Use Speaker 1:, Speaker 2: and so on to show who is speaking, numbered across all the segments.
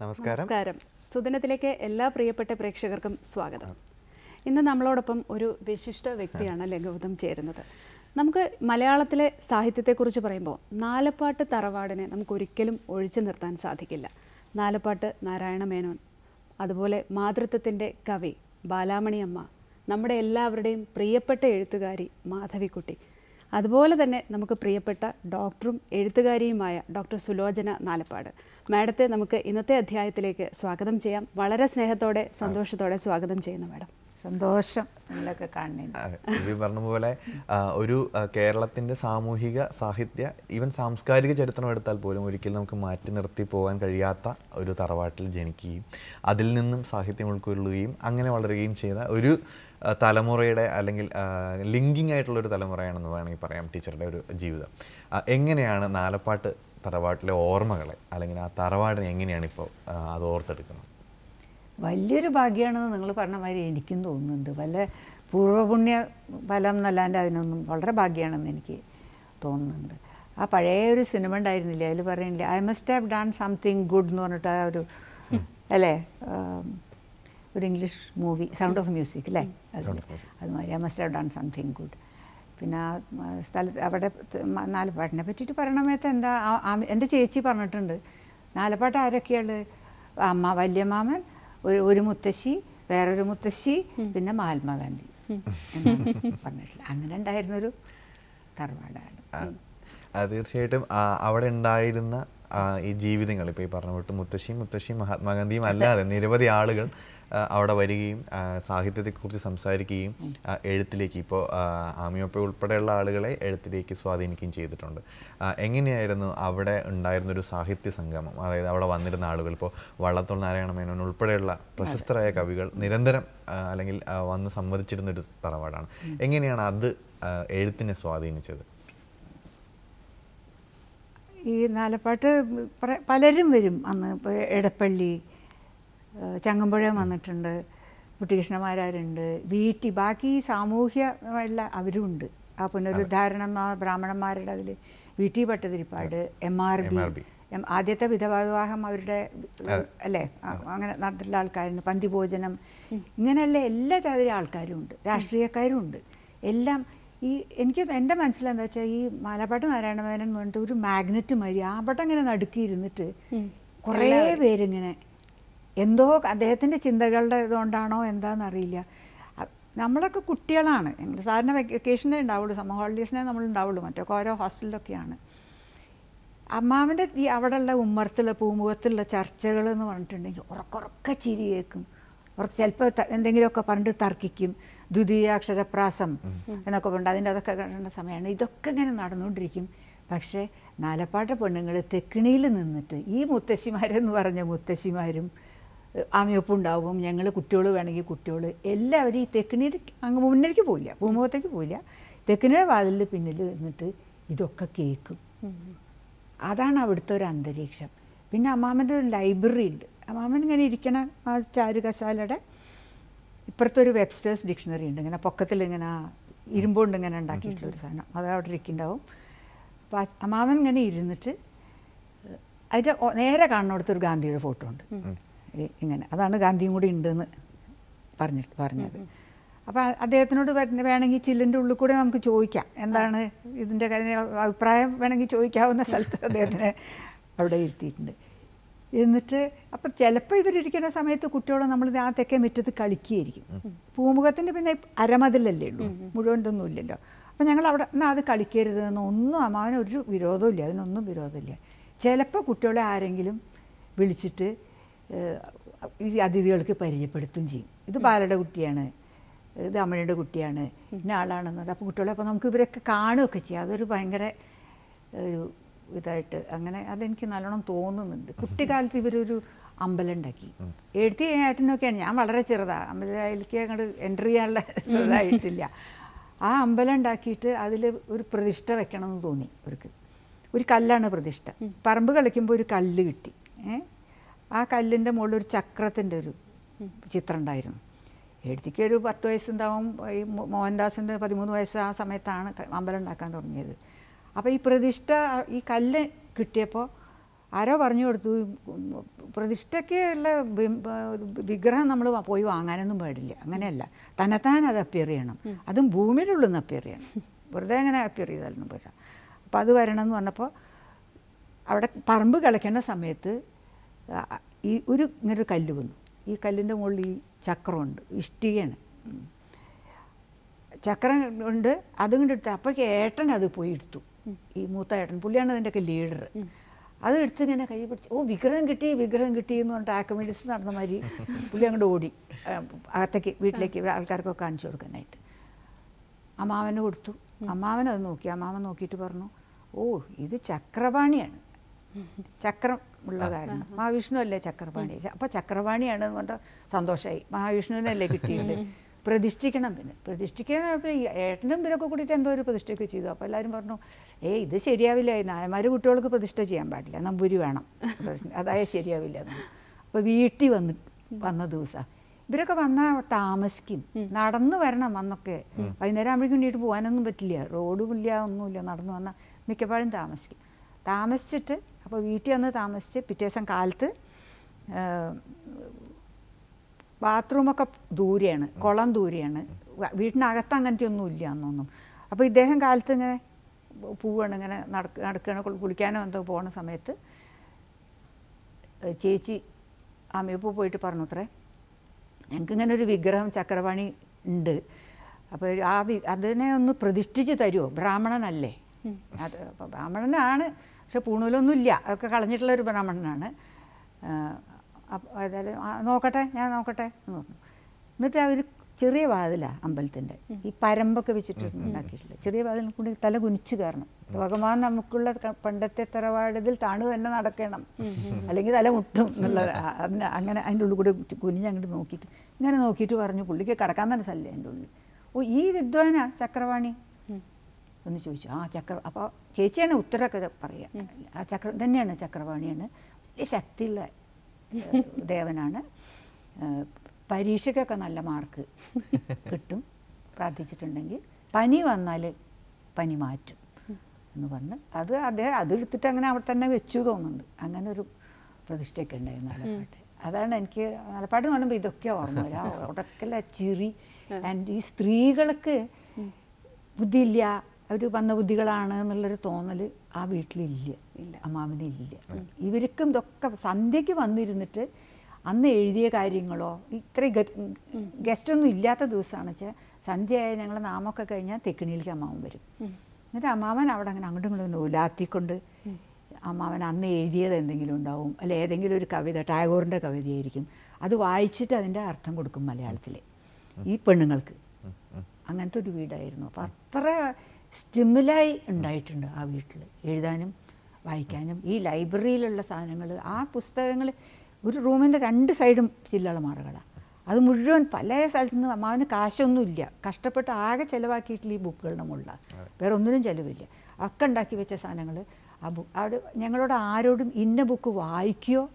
Speaker 1: നമസ്കാരം.
Speaker 2: സുദിനത്തിലേക്ക് എല്ലാ പ്രിയപ്പെട്ട പ്രേക്ഷകർക്കും സ്വാഗതം. ഇന്ന് നമ്മളോടൊപ്പം ഒരു വിശിഷ്ട വ്യക്തിയാണ് ലഘുവിധം ചേരുന്നത്. നമുക്ക് മലയാളത്തിലെ സാഹിത്യത്തെക്കുറിച്ച് പറയുമ്പോൾ നാലപ്പാട്ട് തറവാടിനെ നമുക്ക് ഒരിക്കലും ഒഴിച്ചു നിർത്താൻ സാധിക്കില്ല. നാലപ്പാട്ട് നാരായണ മേനോൻ അതുപോലെ മാതൃത്വത്തിന്റെ കവി ബാലാമണിയമ്മ നമ്മുടെ എല്ലാവരുടെയും പ്രിയപ്പെട്ട എഴുത്തുകാരി മാധവിക്കുട്ടി അതുപോലെ തന്നെ നമുക്ക് പ്രിയപ്പെട്ട ഡോക്ടറും എഴുത്തുകാരിയുമായ ഡോക്ടർ സുലോചന നാലപ്പാട്. മാഡത്തെ നമുക്ക് ഇന്നത്തെ അധ്യായത്തിലേക്ക് സ്വാഗതം ചെയ്യാം. വളരെ സ്നേഹത്തോടെ സന്തോഷത്തോടെ സ്വാഗതം ചെയ്യുന്നു മാഡം.
Speaker 3: സന്തോഷം നിങ്ങളൊക്കെ
Speaker 1: പറഞ്ഞ പോലെ ഒരു കേരളത്തിന്റെ കേരളത്തിന്റെ സാമൂഹിക സാഹിത്യ ഈവൻ സാംസ്കാരിക ചരിത്രം എടുത്താൽ പോലും ഒരിക്കലും നമുക്ക് മാറ്റി നിർത്തി പോകാൻ കഴിയാത്ത ഒരു തറവാട്ടിൽ ജനിക്കുകയും അതിൽ നിന്നും സാഹിത്യം ഉൾക്കൊള്ളുകയും അങ്ങനെ വളരുകയും ചെയ്ത ഒരു തലമുറയുടെ അല്ലെങ്കിൽ ലിങ്കിങ് ആയിട്ടുള്ള ഒരു തലമുറയാണെന്ന് വേണമെങ്കിൽ പറയാം ടീച്ചറുടെ ഒരു ജീവിതം. എങ്ങനെയാണ് നാലപ്പാട്ട് തറവാട്ടിലെ ഓർമ്മകളെ അല്ലെങ്കിൽ ആ തറവാടിനെ എങ്ങനെയാണ് ഇപ്പോൾ അത് ഓർത്തെടുക്കുന്നത്?
Speaker 3: വലിയൊരു ഭാഗ്യമാണെന്ന് നിങ്ങൾ പറഞ്ഞ മാതിരി എനിക്കും തോന്നുന്നുണ്ട്. വല്ല പൂർവപുണ്യ ഫലം എന്നല്ലാണ്ട് അതിനൊന്നും വളരെ ഭാഗ്യമാണെന്ന് എനിക്ക് തോന്നുന്നുണ്ട്. ആ പഴയ ഒരു സിനിമ ഉണ്ടായിരുന്നില്ലേ? അതിൽ പറയുന്നില്ലേ I must have done something good എന്ന് പറഞ്ഞിട്ട് ആ ഒരു അല്ലേ? ഒരു English movie Sound of Music അല്ലേ അതുമാതിരി I must have done something good പിന്നെ ആ സ്ഥലത്ത് അവിടെ നാലപ്പാട്ടിനെ പറ്റിയിട്ട് പറയണമേത്ത് എന്താ എന്റെ ചേച്ചി പറഞ്ഞിട്ടുണ്ട്. നാലപ്പാട്ട് ആരൊക്കെയാണ്? അമ്മ വല്യമാമൻ ഒരു ഒരു മുത്തശ്ശി വേറൊരു മുത്തശ്ശി പിന്നെ മഹാത്മാഗാന്ധി പറഞ്ഞിട്ടില്ല. അങ്ങനെ ഉണ്ടായിരുന്നൊരു തറവാടാണ്.
Speaker 1: തീർച്ചയായിട്ടും അവിടെ ഉണ്ടായിരുന്ന ഈ ജീവിതങ്ങൾ ഇപ്പോൾ ഈ പറഞ്ഞ വിട്ട് മുത്തശ്ശിയും മുത്തശ്ശിയും മഹാത്മാഗാന്ധിയും അല്ലാതെ നിരവധി ആളുകൾ അവിടെ വരികയും സാഹിത്യത്തെക്കുറിച്ച് സംസാരിക്കുകയും എഴുത്തിലേക്ക് ഇപ്പോൾ ആമിയോപ്പ ഉൾപ്പെടെയുള്ള ആളുകളെ എഴുത്തിലേക്ക് സ്വാധീനിക്കുകയും ചെയ്തിട്ടുണ്ട്. എങ്ങനെയായിരുന്നു അവിടെ ഉണ്ടായിരുന്നൊരു സാഹിത്യ സംഗമം? അതായത് അവിടെ വന്നിരുന്ന ആളുകൾ ഇപ്പോൾ വള്ളത്തോൾ നാരായണ മേനോൻ ഉൾപ്പെടെയുള്ള പ്രശസ്തരായ കവികൾ നിരന്തരം അല്ലെങ്കിൽ വന്ന് സംവദിച്ചിരുന്ന ഒരു തറവാടാണ് എങ്ങനെയാണ് അത് എഴുത്തിനെ സ്വാധീനിച്ചത്?
Speaker 3: ഈ നാലപ്പാട്ട് പലരും വരും അന്ന് ഇപ്പോൾ എടപ്പള്ളി ചങ്ങമ്പുഴ വന്നിട്ടുണ്ട് കുട്ടികൃഷ്ണമാരാരുണ്ട് വീട്ടി ബാക്കി സാമൂഹ്യമായുള്ള അവരുമുണ്ട് അവരും ഉണ്ട്. ആ പുനരുദ്ധാരണന്മാർ ബ്രാഹ്മണന്മാരുടെ അതിൽ V T Bhattathiripad M R B M- ആദ്യത്തെ വിധവാ വിവാഹം അവരുടെ അല്ലേ? അങ്ങനെ നടന്നിട്ടുള്ള ആൾക്കാരുണ്ട്. പന്തിഭോജനം ഇങ്ങനെയുള്ള എല്ലാ ജാതി ആൾക്കാരും ഉണ്ട്. രാഷ്ട്രീയക്കാരും ഉണ്ട്. എല്ലാം ഈ എനിക്ക് എന്റെ മനസ്സിലെന്താ വെച്ചാൽ ഈ മാലപ്പാട്ട് നാരായണമേനൻ പറഞ്ഞിട്ട് ഒരു മാഗ്നറ്റ് മാതിരി പട്ടം ഇങ്ങനെ നടുക്കി ഇരുന്നിട്ട് കുറേ പേരിങ്ങനെ എന്തോ അദ്ദേഹത്തിന്റെ ചിന്തകളുടെ ഇതുകൊണ്ടാണോ എന്താണെന്നറിയില്ല നമ്മളൊക്കെ കുട്ടികളാണ്. ഞങ്ങൾ സാധാരണ വെക്കേഷനേ ഉണ്ടാവുള്ളൂ. സമ്മർ ഹോളിഡേഴ്സിനെ നമ്മൾ ഉണ്ടാവുള്ളൂ. മറ്റൊക്കെ ഓരോ ഹോസ്റ്റലിലൊക്കെയാണ് അമ്മാവിന്റെ ഈ അവിടെയുള്ള ഉമ്മറത്തുള്ള പൂമുഖത്തുള്ള ചർച്ചകൾ എന്ന് പറഞ്ഞിട്ടുണ്ടെങ്കിൽ ഉറക്കുറക്കെ ചിരി കേൾക്കും. ഉറക്ക ചിലപ്പോൾ എന്തെങ്കിലുമൊക്കെ പറഞ്ഞിട്ട് തർക്കിക്കും. ദ്വിതീയാക്ഷരപ്രാസം എന്നൊക്കെ പറഞ്ഞിട്ട് അതിന്റെ അതൊക്കെ കാണുന്ന സമയമാണ്. ഇതൊക്കെ ഇങ്ങനെ നടന്നുകൊണ്ടിരിക്കും. പക്ഷേ നാലപ്പാട്ട പെണ്ണുങ്ങൾ തെക്കിണിയിൽ നിന്നിട്ട് ഈ മുത്തശ്ശിമാരെന്ന് പറഞ്ഞ മുത്തശ്ശിമാരും ആമിയൊപ്പം ഉണ്ടാവും ഞങ്ങൾ കുട്ടികൾ വേണമെങ്കിൽ കുട്ടികൾ എല്ലാവരും ഈ തെക്കിണിയിൽ അങ്ങ് മുന്നിലേക്ക് പോയില്ല ഭൂമുഖത്തേക്ക് പോയില്ല തെക്കിനിയുടെ വാതിലിന് പിന്നിൽ നിന്നിട്ട് ഇതൊക്കെ കേൾക്കും അതാണ് അവിടുത്തെ ഒരു അന്തരീക്ഷം. പിന്നെ അമ്മാമന്റെ ഒരു ലൈബ്രറി ഉണ്ട്. അമ്മാമൻ ഇങ്ങനെ ഇരിക്കണ ആ ചാരു കസാലയുടെ ഇപ്പുറത്തെ ഒരു വെബ്സ്റ്റേഴ്സ് ഡിക്ഷണറി ഉണ്ട്. ഇങ്ങനെ പൊക്കത്തിൽ ഇങ്ങനെ ഇരുമ്പുകൊണ്ട് ഇങ്ങനെ ഉണ്ടാക്കിയിട്ടുള്ള ഒരു സാധനം. അത് അവിടെ ഇരിക്കുന്നുണ്ടാവും. അപ്പോൾ അമ്മാവൻ ഇങ്ങനെ ഇരുന്നിട്ട് അതിന്റെ നേരെ കാണുന്നിടത്തൊരു ഗാന്ധിയുടെ ഫോട്ടോ ഉണ്ട്. ഇങ്ങനെ. അതാണ് ഗാന്ധിയും കൂടി ഉണ്ടെന്ന് പറഞ്ഞിട്ട് പറഞ്ഞത്. അപ്പോൾ അദ്ദേഹത്തിനോട് വേണമെങ്കിൽ ചില്ലിന്റെ ഉള്ളിൽ കൂടെ നമുക്ക് ചോദിക്കാം. എന്താണ് ഇതിന്റെ കാര്യം? അഭിപ്രായം വേണമെങ്കിൽ ചോദിക്കാവുന്ന സ്ഥലത്ത് അദ്ദേഹത്തിനെ അവിടെ ഇരുത്തിയിട്ടുണ്ട്. എന്നിട്ട് അപ്പം ചിലപ്പോൾ ഇവരിരിക്കുന്ന സമയത്ത് കുട്ടികളെ നമ്മൾ ആ തെക്കേ മുറ്റത്ത് കളിക്കുകയായിരിക്കും പൂമുഖത്തിന്റെ പിന്നെ അരമതിലല്ലേ ഉള്ളൂ. മുഴുവൻ ഇതൊന്നും ഇല്ലല്ലോ. അപ്പം ഞങ്ങൾ അവിടെ എന്നാൽ അത് കളിക്കരുത് എന്ന് ഒന്നും അമ്മാവന് ഒരു വിരോധവും അതിനൊന്നും വിരോധമില്ല ചിലപ്പോൾ കുട്ടികളെ ആരെങ്കിലും വിളിച്ചിട്ട് ഈ അതിഥികൾക്ക് പരിചയപ്പെടുത്തുകയും ചെയ്യും. ഇത് ബാലയുടെ കുട്ടിയാണ്. ഇത് അമ്മയുടെ കുട്ടിയാണ്. ഇന്ന ആളാണെന്ന് പറയും അപ്പോൾ കുട്ടികളെ അപ്പോൾ നമുക്ക് ഇവരൊക്കെ കാണുകയൊക്കെ ചെയ്യാം. അതൊരു ഭയങ്കര ഒരു ഇതായിട്ട് അങ്ങനെ അതെനിക്ക് നല്ലോണം തോന്നുന്നുണ്ട്. കുട്ടിക്കാലത്ത് ഇവരൊരു അമ്പലം ഉണ്ടാക്കി എഴുത്തി ഏട്ടനൊക്കെയാണ്. ഞാൻ വളരെ ചെറുതാണ് അമ്പലത്തിലേക്ക് അങ്ങോട്ട് എന്റർ ചെയ്യാനുള്ള ഇതായിട്ടില്ല. ആ അമ്പലം ഉണ്ടാക്കിയിട്ട് അതിൽ ഒരു പ്രതിഷ്ഠ വെക്കണമെന്ന് തോന്നി അവർക്ക് ഒരു കല്ലാണ് പ്രതിഷ്ഠ. പറമ്പ് കളിക്കുമ്പോൾ ഒരു കല്ല് കിട്ടി. ഏ ആ കല്ലിന്റെ മുകളിൽ ഒരു ചക്രത്തിന്റെ ഒരു ചിത്രം ഉണ്ടായിരുന്നു എഴുത്തിക്ക് ഒരു പത്ത് വയസ്സുണ്ടാവും. ഈ മോഹൻദാസിന്റെ പതിമൂന്ന് വയസ്സ് ആ സമയത്താണ് അമ്പലം ഉണ്ടാക്കാൻ തുടങ്ങിയത്. അപ്പോൾ ഈ പ്രതിഷ്ഠ ഈ കല്ല് കിട്ടിയപ്പോൾ ആരോ പറഞ്ഞു കൊടുത്തു പ്രതിഷ്ഠയ്ക്ക് ഉള്ള വിഗ്രഹം നമ്മൾ പോയി വാങ്ങാനൊന്നും പാടില്ല. അങ്ങനെയല്ല. തന്നെത്താൻ അത് അപ്പിയർ ചെയ്യണം. അതും ഭൂമിയുടെ ഉള്ളിൽ നിന്ന് അപ്പിയർ ചെയ്യണം. വെറുതെ അങ്ങനെ അപ്പിയർ ചെയ്താലൊന്നും പോരാ. അപ്പോൾ അത് വരണം എന്ന് പറഞ്ഞപ്പോൾ അവിടെ പറമ്പ് കിളയ്ക്കേണ്ട സമയത്ത് ഈ ഒരു ഇങ്ങനൊരു കല്ല് വന്നു. ഈ കല്ലിന്റെ മുകളിൽ ഈ ചക്രമുണ്ട്. ഇഷ്ടികയാണ്. ചക്രം ഉണ്ട്. അതും കൊണ്ട് എടുത്ത് അപ്പോഴേക്ക് ഏട്ടൻ അത് പോയി എടുത്തു. ഈ മൂത്ത ഏട്ടൻ. പുള്ളിയാണ് അതിന്റെയൊക്കെ ലീഡർ. അത് എടുത്ത് ഇങ്ങനെ കൈ പിടിച്ച് ഓ വിഗ്രഹം കിട്ടി വിഗ്രഹം കിട്ടി എന്ന് പറഞ്ഞിട്ട് ആക്കമിഡിസ് നടന്ന മാതിരി പുള്ളി അങ്ങോട്ട് ഓടി. അകത്തേക്ക് വീട്ടിലേക്ക് ആൾക്കാർക്കൊക്കെ കാണിച്ചു കൊടുക്കാനായിട്ട്. അമ്മാവന് കൊടുത്തു. അമ്മാവനത് നോക്കി. അമ്മാവൻ നോക്കിയിട്ട് പറഞ്ഞു ഓ ഇത് ചക്രപാണിയാണ് ചക്രം ഉള്ള കാരണം. മഹാവിഷ്ണു അല്ലേ ചക്രപാണി? അപ്പോൾ ചക്രപാണിയാണ് എന്ന് പറഞ്ഞാൽ സന്തോഷമായി മഹാവിഷ്ണുവിനല്ലേ കിട്ടിയത് പ്രതിഷ്ഠിക്കണം പിന്നെ. പ്രതിഷ്ഠിക്കാൻ ഏട്ടനും ഇവരൊക്കെ കൂടിയിട്ട് എന്തോ ഒരു പ്രതിഷ്ഠയൊക്കെ ചെയ്തു. അപ്പോൾ എല്ലാവരും പറഞ്ഞു ഏ ഇത് ശരിയാവില്ല. നായന്മാര് കുട്ടികൾക്ക് പ്രതിഷ്ഠ ചെയ്യാൻ പാടില്ല. നമ്പൂരി വേണം. അതായത് ശരിയാവില്ല അപ്പൊ അപ്പോൾ വീട്ടിൽ വന്ന് വന്ന ദിവസം. ഇവരൊക്കെ വന്നാൽ താമസിക്കും. നടന്നു വരണം അന്നൊക്കെ. വൈകുന്നേരം ആകുമ്പോഴേക്കും വീട്ടിൽ പോകാനൊന്നും പറ്റില്ല. റോഡും ഇല്ല ഒന്നുമില്ല. നടന്നു വന്നാൽ മിക്കപ്പോഴും താമസിക്കും. താമസിച്ചിട്ട് അപ്പോൾ വീട്ടിൽ വന്ന് താമസിച്ച് പിറ്റേ ദിവസം കാലത്ത് ബാത്റൂമൊക്കെ ദൂരെയാണ് കുളം ദൂരെയാണ്. വീട്ടിനകത്ത് അങ്ങനത്തെ ഒന്നും ഇല്ല എന്നൊന്നും അപ്പോൾ ഇദ്ദേഹം കാലത്ത് ഇങ്ങനെ പോവുകയാണ് ഇങ്ങനെ നടക്ക നടക്കുകയാണ് കുളിക്കാനോ എന്തോ പോകുന്ന സമയത്ത് ചേച്ചി അമ്മയപ്പോൾ പോയിട്ട് പറഞ്ഞു അത്രേ ഞങ്ങൾക്കിങ്ങനെ ഒരു വിഗ്രഹം ചക്രപാണി ഉണ്ട്. അപ്പോൾ ആ വി അതിനെ ഒന്ന് പ്രതിഷ്ഠിച്ച് തരുമോ ബ്രാഹ്മണനല്ലേ? അത് അപ്പോൾ ബ്രാഹ്മണനാണ് പക്ഷെ പൂണൂലൊന്നും ഇല്ല അതൊക്കെ കളഞ്ഞിട്ടുള്ള ഒരു ബ്രാഹ്മണനാണ്. ഏതായാലും നോക്കട്ടെ ഞാൻ നോക്കട്ടെ എന്ന് പറഞ്ഞു. എന്നിട്ട് അവർ ചെറിയ വാതിലാണ് അമ്പലത്തിന്റെ ഈ പരമ്പൊക്കെ വെച്ചിട്ട് ഉണ്ടാക്കിയിട്ടില്ല ചെറിയ വാതിൽ കൂടി തല കുനിച്ച് കയറണം. ഭഗവാൻ നമുക്കുള്ള പണ്ടത്തെ തറവാടതിൽ താണു തന്നെ നടക്കണം. അല്ലെങ്കിൽ തല മുട്ടും എന്നുള്ള അതിന് അങ്ങനെ അതിന്റെ ഉള്ളിൽ കൂടെ കുനിഞ്ഞ് അങ്ങോട്ട് നോക്കിയിട്ട് ഇങ്ങനെ നോക്കിയിട്ട് പറഞ്ഞു പുള്ളിക്ക് കിടക്കാൻ തന്നെ സ്ഥലം എന്റെ ഉള്ളിൽ. ഓ ഈ വിദ്വാന ചക്രവാണി? എന്ന് ചോദിച്ചു. ആ ചക്ര അപ്പോൾ ചേച്ചിയാണ് ഉത്തരമൊക്കെ പറയുക ആ ചക്ര തന്നെയാണ് ചക്രവാണിയാണ്. വലിയ ശക്തിയുള്ള ദേവനാണ്. പരീക്ഷയ്ക്കൊക്കെ നല്ല മാർക്ക് കിട്ടും. പ്രാർത്ഥിച്ചിട്ടുണ്ടെങ്കിൽ പനി വന്നാൽ പനി മാറ്റും എന്ന് പറഞ്ഞ്. അത് അദ്ദേഹം അതെടുത്തിട്ട് അങ്ങനെ അവിടെ തന്നെ വെച്ചു തോന്നുന്നുണ്ട്. അങ്ങനെ ഒരു പ്രതിഷ്ഠയൊക്കെ ഉണ്ടായിരുന്നു ആലപ്പാട്ട് അതാണ് എനിക്ക് ആലപ്പാട്ട് എന്ന് പറയുമ്പോൾ ഇതൊക്കെ ഓർമ്മ വരും. ആ ഉടക്കല ചിരി ആൻഡ് ഈ സ്ത്രീകൾക്ക് ബുദ്ധിയില്ല അവർ വന്ന ബുദ്ധികളാണ് എന്നുള്ളൊരു തോന്നൽ ആ വീട്ടിലില്ല. ഇല്ല. അമ്മാവിനില്ല ഇവർക്കും ഇതൊക്കെ സന്ധ്യയ്ക്ക് വന്നിരുന്നിട്ട് അന്ന് എഴുതിയ കാര്യങ്ങളോ ഇത്രയും ഗസ്റ്റൊന്നും ഇല്ലാത്ത ദിവസമാണ് വെച്ചാൽ സന്ധ്യയായ ഞങ്ങൾ നാമൊക്കെ കഴിഞ്ഞാൽ തെക്കിണിയിലേക്ക് അമ്മാവൻ വരും. എന്നിട്ട് അമ്മാവൻ അവിടെ അങ്ങനെ അങ്ങോട്ടും ഇങ്ങോട്ടും ഉലാത്തിക്കൊണ്ട് അമ്മാവൻ അന്ന് എഴുതിയത് എന്തെങ്കിലും ഉണ്ടാവും. അല്ലെ ഏതെങ്കിലും ഒരു കവിത ടാഗോറിന്റെ കവിതയായിരിക്കും. അത് വായിച്ചിട്ട് അതിന്റെ അർത്ഥം കൊടുക്കും മലയാളത്തിൽ ഈ പെണ്ണുങ്ങൾക്ക്. അങ്ങനത്തെ ഒരു വീടായിരുന്നു. അപ്പം അത്ര സ്റ്റിമുലായി ഉണ്ടായിട്ടുണ്ട് ആ വീട്ടിൽ. എഴുതാനും വായിക്കാനും. ഈ ലൈബ്രറിയിലുള്ള സാധനങ്ങൾ ആ പുസ്തകങ്ങൾ ഒരു റൂമിന്റെ രണ്ട് സൈഡും ചില്ലളമാറുകളാണ് അത് മുഴുവൻ പല സ്ഥലത്തു നിന്ന് അമ്മാവിന് കാശൊന്നുമില്ല. കഷ്ടപ്പെട്ട് ആകെ ചിലവാക്കിയിട്ടില്ല ഈ ബുക്കുകളുടെ മുകളിലാണ് വേറെ ഒന്നിനും ചിലവില്ല. ഒക്കെ ഉണ്ടാക്കി വെച്ച സാധനങ്ങൾ. ആ ബുക്ക് അവിടെ ഞങ്ങളോട് ആരോടും ഇന്ന ബുക്ക് വായിക്കുകയോ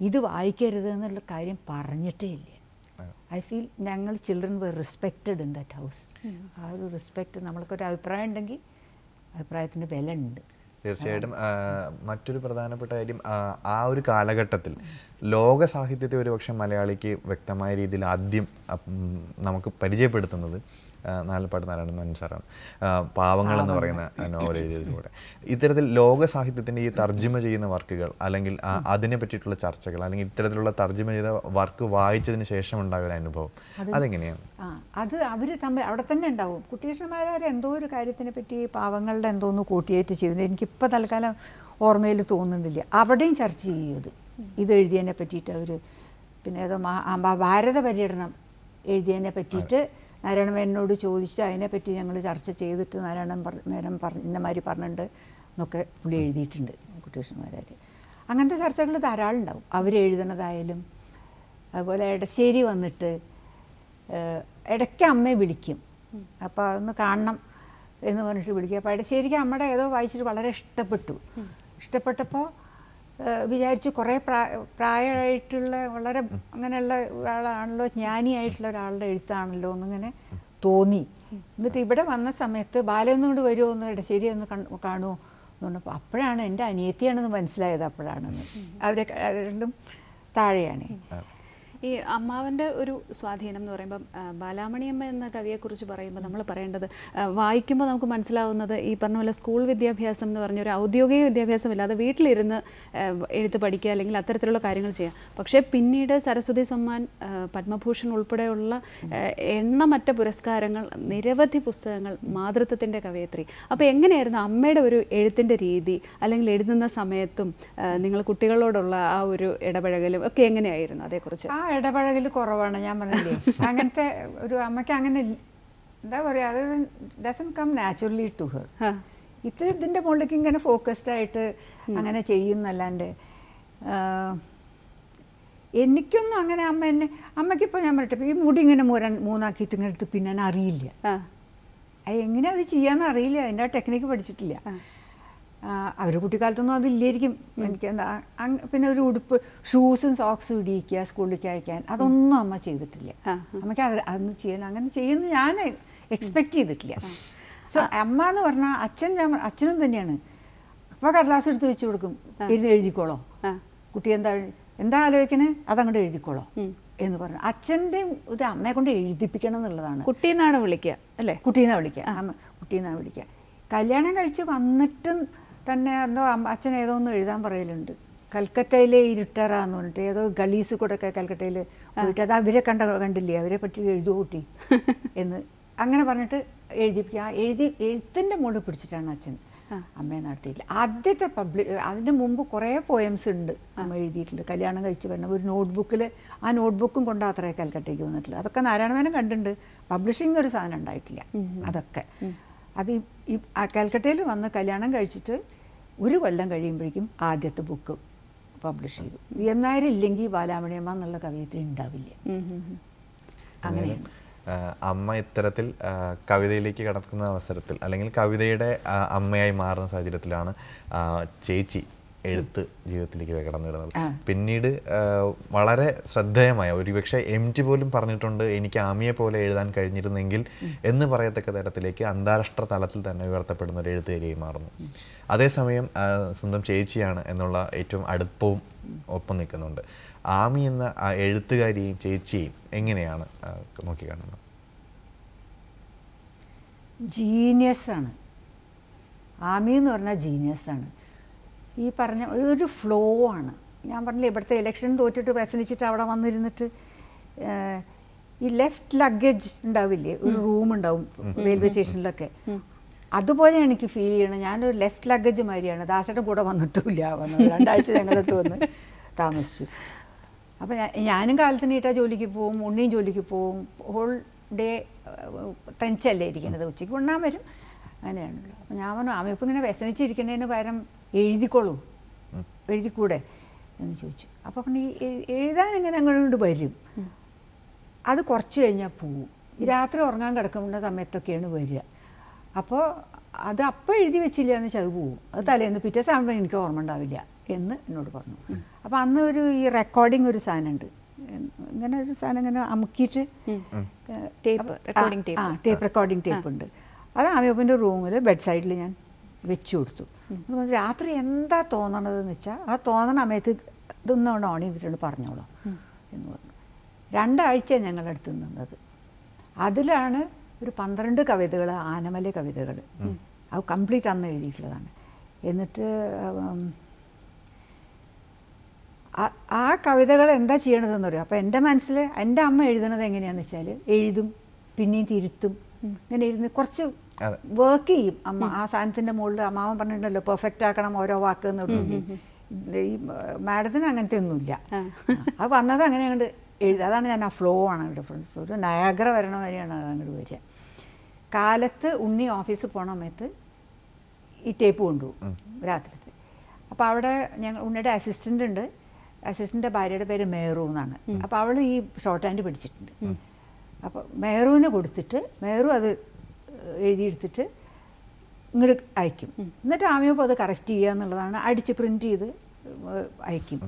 Speaker 3: ഇത് വായിക്കരുത് എന്നുള്ള കാര്യം പറഞ്ഞിട്ടേ ഇല്ല. ഐ ഫീൽ ഞങ്ങൾ children were respected in that house ആ ഒരു റെസ്പെക്റ്റ് നമ്മൾക്കൊരു അഭിപ്രായം ഉണ്ടെങ്കിൽ അഭിപ്രായത്തിന് വില ഉണ്ട്
Speaker 1: തീർച്ചയായിട്ടും മറ്റൊരു പ്രധാനപ്പെട്ട കാര്യം ആ, ഒരു കാലഘട്ടത്തിൽ ലോക സാഹിത്യത്തെ ഒരുപക്ഷെ മലയാളിക്ക് വ്യക്തമായ രീതിയിൽ ആദ്യം നമുക്ക് പരിചയപ്പെടുത്തുന്നത് നാലപ്പാട്ട് നാരായണ മേനോൻ സാറാണ്. പാവങ്ങൾ എന്ന് പറയുന്ന നോവൽ എഴുതിയതിലൂടെ. ഇത്തരത്തിൽ ലോക സാഹിത്യത്തിന്റെ ഈ തർജിമ ചെയ്യുന്ന വർക്കുകൾ അല്ലെങ്കിൽ അതിനെ പറ്റിയിട്ടുള്ള ചർച്ചകൾ അല്ലെങ്കിൽ ഇത്തരത്തിലുള്ള തർജിമ ചെയ്ത വർക്ക് വായിച്ചതിന് ശേഷം ഉണ്ടായ ഒരു അനുഭവം അതെങ്ങനെയാണ്?
Speaker 3: അത് അവർ തമ്മിൽ അവിടെ തന്നെ ഉണ്ടാവും. കുട്ടികൃഷ്ണന്മാരാർ എന്തോ ഒരു കാര്യത്തിനെ പറ്റി പാവങ്ങളുടെ എന്തോ ഒന്ന് കൂട്ടിയേറ്റ് ചെയ്തിട്ടുണ്ട്. എനിക്കിപ്പോൾ തൽക്കാലം ഓർമ്മയിൽ തോന്നുന്നില്ല. അവിടെയും ചർച്ച ചെയ്യും ഇത് എഴുതിയതിനെ പറ്റിയിട്ട് അവർ പിന്നെ ഏതോ ഭാരത പര്യടനം എഴുതിയതിനെ പറ്റിയിട്ട് നാരായണ മേനോട് ചോദിച്ചിട്ട് അതിനെപ്പറ്റി ഞങ്ങൾ ചർച്ച ചെയ്തിട്ട് നാരായണൻ മേനൻ പറഞ്ഞ ഇന്നമാതിരി പറഞ്ഞിട്ടുണ്ട് എന്നൊക്കെ പുള്ളി എഴുതിയിട്ടുണ്ട് കുട്ടികൃഷ്ണന്മാരാർ അങ്ങനത്തെ ചർച്ചകൾ ധാരാളം ഉണ്ടാവും അവരെഴുതണതായാലും അതുപോലെ ഇടശ്ശേരി വന്നിട്ട് ഇടയ്ക്ക് അമ്മയെ വിളിക്കും. അപ്പോൾ അതൊന്ന് കാണണം എന്ന് പറഞ്ഞിട്ട് വിളിക്കും. അപ്പോൾ എടശ്ശേരിക്ക് അമ്മയുടെ ഏതോ വായിച്ചിട്ട് വളരെ ഇഷ്ടപ്പെട്ടു. ഇഷ്ടപ്പെട്ടപ്പോൾ വിചാരിച്ചു കുറേ പ്രായ പ്രായമായിട്ടുള്ള വളരെ അങ്ങനെയുള്ള ഒരാളാണല്ലോ ജ്ഞാനിയായിട്ടുള്ള ഒരാളുടെ എഴുത്താണല്ലോ എന്നിങ്ങനെ തോന്നി. എന്നിട്ട് ഇവിടെ വന്ന സമയത്ത് ബാലൊന്നും കൊണ്ട് വരുമോ ഒന്ന് ഇടശ്ശേരി ഒന്ന് കാണുമോ എന്ന് പറഞ്ഞപ്പോൾ അപ്പോഴാണ് എന്റെ അനിയത്തിയാണെന്ന് മനസ്സിലായത് അപ്പോഴാണെന്ന്. അവരെ രണ്ടും താഴെയാണ്.
Speaker 2: ഈ അമ്മാവന്റെ ഒരു സ്വാധീനം എന്ന് പറയുമ്പം ബാലാമണിയമ്മ എന്ന കവിയെക്കുറിച്ച് പറയുമ്പോൾ നമ്മൾ പറയേണ്ടത് വായിക്കുമ്പോൾ നമുക്ക് മനസ്സിലാവുന്നത് ഈ പറഞ്ഞ പോലെ സ്കൂൾ വിദ്യാഭ്യാസം എന്ന് പറഞ്ഞ ഒരു ഔദ്യോഗിക വിദ്യാഭ്യാസം ഇല്ലാതെ വീട്ടിലിരുന്ന് എഴുത്ത് പഠിക്കുക അല്ലെങ്കിൽ അത്തരത്തിലുള്ള കാര്യങ്ങൾ ചെയ്യുക. പക്ഷേ പിന്നീട് സരസ്വതി സമ്മാൻ പത്മഭൂഷൺ ഉൾപ്പെടെയുള്ള എണ്ണമറ്റ പുരസ്കാരങ്ങൾ നിരവധി പുസ്തകങ്ങൾ മാതൃത്വത്തിന്റെ കവയത്രി. അപ്പോൾ എങ്ങനെയായിരുന്നു അമ്മയുടെ ഒരു എഴുത്തിന്റെ രീതി അല്ലെങ്കിൽ എഴുതുന്ന സമയത്തും നിങ്ങൾ കുട്ടികളോടുള്ള ആ ഒരു ഇടപഴകലും ഒക്കെ എങ്ങനെയായിരുന്നു അതേക്കുറിച്ച്?
Speaker 3: ആ ഇടപഴകൽ കുറവാണ് ഞാൻ പറഞ്ഞില്ലേ. അങ്ങനത്തെ ഒരു അമ്മയ്ക്ക് അങ്ങനെ എന്താ പറയുക അതൊരു doesn't come naturally to her. ഇത് ഇതിന്റെ മുകളിലേക്ക് ഇങ്ങനെ ഫോക്കസ്ഡ് ആയിട്ട് അങ്ങനെ ചെയ്യുന്നല്ലാണ്ട് എനിക്കൊന്നും അങ്ങനെ അമ്മ എന്നെ അമ്മയ്ക്കിപ്പോൾ ഞാൻ പറയട്ടെ ഈ മുടി ഇങ്ങനെ മൂരാൻ മൂന്നാക്കിയിട്ട് ഇങ്ങനെ എടുത്ത് പിന്നെ അറിയില്ല. എങ്ങനെ അത് ചെയ്യാന്ന് അറിയില്ല അതിന്റെ ആ ടെക്നിക്ക് പഠിച്ചിട്ടില്ല. അവർ കുട്ടിക്കാലത്തൊന്നും അതില്ലായിരിക്കും. എനിക്ക് എന്താ പിന്നെ ഒരു ഉടുപ്പ് ഷൂസും സോക്സും ഇടിയിക്കുക സ്കൂളിലേക്ക് അയക്കാൻ അതൊന്നും അമ്മ ചെയ്തിട്ടില്ല. അമ്മയ്ക്ക് അത് അതൊന്നും ചെയ്യാൻ അങ്ങനെ ചെയ്യുന്ന ഞാൻ എക്സ്പെക്റ്റ് ചെയ്തിട്ടില്ല. സോ അമ്മ എന്ന് പറഞ്ഞാൽ അച്ഛൻ ഞാൻ അച്ഛനും തന്നെയാണ്. അപ്പോൾ കടലാസ് എടുത്ത് വെച്ച് കൊടുക്കും. ഇരുന്ന് എഴുതിക്കോളോ. കുട്ടി എന്താ എന്താ ആലോചിക്കണേ? അതങ്ങോട്ട് എഴുതിക്കോളോ. എന്ന് പറഞ്ഞു. അച്ഛന്റെയും ഒരു അമ്മയെ കൊണ്ട് എഴുതിപ്പിക്കണം എന്നുള്ളതാണ്.
Speaker 2: കുട്ടീന്നാണ് വിളിക്കുക അല്ലേ?
Speaker 3: കുട്ടീന്നാണ് വിളിക്കുക. അമ്മ കുട്ടീന്നാണ് വിളിക്കുക. കല്യാണം കഴിച്ച് വന്നിട്ടും തന്നെ എന്തോ അച്ഛൻ ഏതോ ഒന്ന് എഴുതാൻ പറയലുണ്ട്. കൽക്കട്ടയിലെ ഇരുട്ടറ എന്ന് പറഞ്ഞിട്ട് ഏതോ ഗളീസ് കൂടെ ഒക്കെ കൽക്കട്ടയിൽ പോയിട്ട് അത് അവരെ കണ്ട കണ്ടില്ലേ? അവരെ പറ്റി എഴുതു കൂട്ടി എന്ന്. അങ്ങനെ പറഞ്ഞിട്ട് എഴുതിപ്പിക്കുക ആ എഴുതി എഴുത്തിന്റെ മുകളിൽ പിടിച്ചിട്ടാണ് അച്ഛൻ അമ്മയെ നടത്തിയിട്ടില്ല ആദ്യത്തെ പബ്ലിക് അതിന് മുമ്പ് കുറേ പോയംസ് ഉണ്ട് അമ്മ എഴുതിയിട്ടുണ്ട്. കല്യാണം കഴിച്ച് വരണം ഒരു നോട്ട്ബുക്കിൽ ആ നോട്ട്ബുക്കും കൊണ്ട് അത്രേ കൽക്കട്ടയ്ക്ക് വന്നിട്ടുള്ളത്. അതൊക്കെ നാരായണമേനം കണ്ടിട്ടുണ്ട്. പബ്ലിഷിംഗ് ഒരു സാധനം ഉണ്ടായിട്ടില്ല. അതൊക്കെ. അത് ഈ- കൽക്കട്ടയിൽ വന്ന് കല്യാണം കഴിച്ചിട്ട് ഒരു കൊല്ലം കഴിയുമ്പോഴേക്കും ആദ്യത്തെ ബുക്ക് പബ്ലിഷ് ചെയ്തു. വി എം നായർ ഇല്ലെങ്കിൽ ബാലാമണിയമ്മ എന്നുള്ള കവിയത്തിൽ ഉണ്ടാവില്ല. അങ്ങനെയാണ്.
Speaker 1: അമ്മ ഇത്തരത്തിൽ കവിതയിലേക്ക് കടക്കുന്ന അവസരത്തിൽ അല്ലെങ്കിൽ കവിതയുടെ അമ്മയായി മാറുന്ന സാഹചര്യത്തിലാണ് ചേച്ചി എഴുത്ത് ജീവിതത്തിലേക്ക് കടന്നു വരുന്നത് പിന്നീട് വളരെ ശ്രദ്ധേയമായ ഒരുപക്ഷെ എം ടി പോലും പറഞ്ഞിട്ടുണ്ട് എനിക്ക് ആമിയെ പോലെ എഴുതാൻ കഴിഞ്ഞിരുന്നെങ്കിൽ എന്ന് പറയത്തക്ക തരത്തിലേക്ക് അന്താരാഷ്ട്ര തലത്തിൽ തന്നെ ഉയർത്തപ്പെടുന്ന ഒരു എഴുത്തുകാരിയായി മാറുന്നു. അതേസമയം സ്വന്തം ചേച്ചിയാണ് എന്നുള്ള ഏറ്റവും അടുപ്പവും ഒപ്പം നിൽക്കുന്നുണ്ട്. ആമി എന്ന ആ ചേച്ചിയും എങ്ങനെയാണ് എങ്ങനെയാണ് കാണുന്നത്? ജീനിയസ്
Speaker 3: ആണ്. ആമി എന്ന് പറഞ്ഞാൽ ആണ്. ഈ പറഞ്ഞ ഒരു ഫ്ലോ ആണ്. ഞാൻ പറഞ്ഞില്ല ഇവിടുത്തെ ഇലക്ഷൻ തോറ്റിട്ട് വ്യസനിച്ചിട്ട് അവിടെ വന്നിരുന്നിട്ട് ഈ ലെഫ്റ്റ് ലഗേജ് ഉണ്ടാവില്ലേ ഒരു റൂം ഉണ്ടാവും റെയിൽവേ സ്റ്റേഷനിലൊക്കെ അതുപോലെ എനിക്ക് ഫീൽ ചെയ്യണം ഞാനൊരു ലെഫ്റ്റ് ലഗേജ് മാതിരിയാണ് ദാസയുടെ കൂടെ വന്നിട്ടുമില്ല വന്നത് രണ്ടാഴ്ച ഞങ്ങളടുത്ത് വന്ന് താമസിച്ചു. അപ്പോൾ ഞാനും കാലത്തിന് ഈട്ടാ ജോലിക്ക് പോവും ഉണ്ണിയും ജോലിക്ക് പോവും. ഹോൾ ഡേ തനിച്ചല്ലേ ഇരിക്കുന്നത്. ഉച്ചയ്ക്ക് ഉണ്ണാൻ വരും. അങ്ങനെയാണല്ലോ. അപ്പം ഞാൻ പറഞ്ഞു അമ്മയപ്പം ഇങ്ങനെ വ്യസനിച്ചിരിക്കുന്നതിന് പകരം എഴുതിക്കോളൂ. എഴുതിക്കൂടെ? എന്ന് ചോദിച്ചു. അപ്പോൾ പറഞ്ഞു "ഈ എഴുതാൻ എങ്ങനെ അങ്ങോട്ട് വരും? അത് കുറച്ച് കഴിഞ്ഞാൽ പോവും. രാത്രി ഉറങ്ങാൻ കിടക്കുന്ന സമയത്തൊക്കെയാണ് വരിക. അപ്പോൾ അത് അപ്പോൾ എഴുതി വെച്ചില്ല എന്ന് വെച്ചാൽ അത് പോവും. അത് തലേന്ന് പിറ്റേ സാധനം എനിക്ക് ഓർമ്മ ഉണ്ടാവില്ല എന്ന് എന്നോട് പറഞ്ഞു. അപ്പോൾ അന്ന് ഒരു ഈ റെക്കോർഡിംഗ് ഒരു സാധനമുണ്ട്. ഇങ്ങനെ ഒരു സാധനം ഇങ്ങനെ അമുക്കിയിട്ട്
Speaker 2: Tape, recording tape.
Speaker 3: ആ ടേപ്പ് റെക്കോർഡിംഗ് ടേപ്പ് ഉണ്ട്. അത് അമ്മയപ്പന്റെ റൂമിൽ ബെഡ് സൈഡിൽ ഞാൻ വെച്ചു കൊടുത്തു. അപ്പോൾ രാത്രി എന്താ തോന്നണതെന്ന് വെച്ചാൽ ആ തോന്നണ അമ്മയത്ത് ഇതൊന്നുകൊണ്ട് ഓൺ ചെയ്തിട്ടുണ്ട് പറഞ്ഞോളൂ. എന്ന് പറഞ്ഞു. രണ്ടാഴ്ച ഞങ്ങളുടെ അടുത്ത് നിന്നത്. അതിലാണ് ഒരു പന്ത്രണ്ട് കവിതകൾ ആനമല കവിതകൾ. അത് കംപ്ലീറ്റ് അന്ന് എഴുതിയിട്ടുള്ളതാണ്. എന്നിട്ട് ആ- കവിതകൾ എന്താ ചെയ്യണതെന്ന് പറയും അപ്പോൾ എന്റെ മനസ്സിൽ എന്റെ അമ്മ എഴുതണത് എങ്ങനെയാണെന്ന് വെച്ചാൽ എഴുതും പിന്നെയും തിരുത്തും. ഇങ്ങനെ ഇരുന്ന് കുറച്ച് വർക്ക് ചെയ്യും. അമ്മ ആ സാധനത്തിന്റെ മുകളിൽ അമ്മാവൻ പറഞ്ഞിട്ടുണ്ടല്ലോ പെർഫെക്റ്റ് ആക്കണം ഓരോ വാക്ക് എന്നുള്ളത് ഈ മാഡത്തിന് അങ്ങനത്തെ ഒന്നുമില്ല. അത് വന്നത് അങ്ങനെ അങ്ങോട്ട് എഴുതുക. അതാണ് ഞാൻ ആ ഫ്ലോ ആണ് ഡിഫറൻസ് ഒരു നയാഗ്ര വരണ വരെയാണ് അങ്ങോട്ട് വരിക. കാലത്ത് ഉണ്ണി ഓഫീസിൽ പോണ സമയത്ത് ഈ ടേപ്പ് കൊണ്ടുപോകും രാത്രിത്തെ അപ്പോൾ അവിടെ ഞങ്ങൾ ഉണ്ണിയുടെ അസിസ്റ്റന്റ് ഉണ്ട്. അസിസ്റ്റന്റെ ഭാര്യയുടെ പേര് മേറു എന്നാണ്. അപ്പോൾ അവൾ ഈ ഷോർട്ട് ഹാൻഡ് പിടിച്ചിട്ടുണ്ട്. അപ്പോൾ മേറുവിന് കൊടുത്തിട്ട് മേറു അത് എഴുതിയെടുത്തിട്ട് ഇങ്ങോട്ട് അയക്കും. എന്നിട്ട് ആമിയപ്പോൾ അത് കറക്റ്റ് ചെയ്യുക എന്നുള്ളതാണ്. അടിച്ച് പ്രിന്റ് ചെയ്ത് അയക്കും.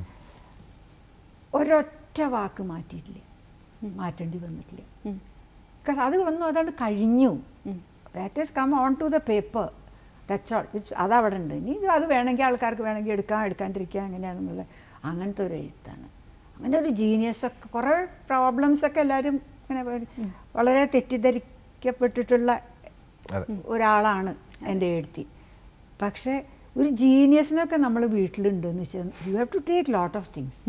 Speaker 3: ഒരൊറ്റ വാക്ക് മാറ്റിയിട്ടില്ല. മാറ്റേണ്ടി വന്നിട്ടില്ല. അത് വന്നു അതാണ് കഴിഞ്ഞു. That is come on to the paper that's all which അതവിടെ ഉണ്ട് ഇനി അത് വേണമെങ്കിൽ ആൾക്കാർക്ക് വേണമെങ്കിൽ എടുക്കാം എടുക്കാണ്ടിരിക്കുക അങ്ങനെയാണെന്നുള്ള അങ്ങനത്തെ ഒരു എഴുത്താണ്. അങ്ങനെ ഒരു ജീനിയസൊക്കെ കുറേ പ്രോബ്ലംസൊക്കെ എല്ലാവരും ഇങ്ങനെ വളരെ തെറ്റിദ്ധരിക്കപ്പെട്ടിട്ടുള്ള ഒരാളാണ് എന്റെ എഴുത്തി. പക്ഷേ ഒരു ജീനിയസിനൊക്കെ നമ്മൾ വീട്ടിലുണ്ടെന്ന് വെച്ചാൽ you have to take lot of things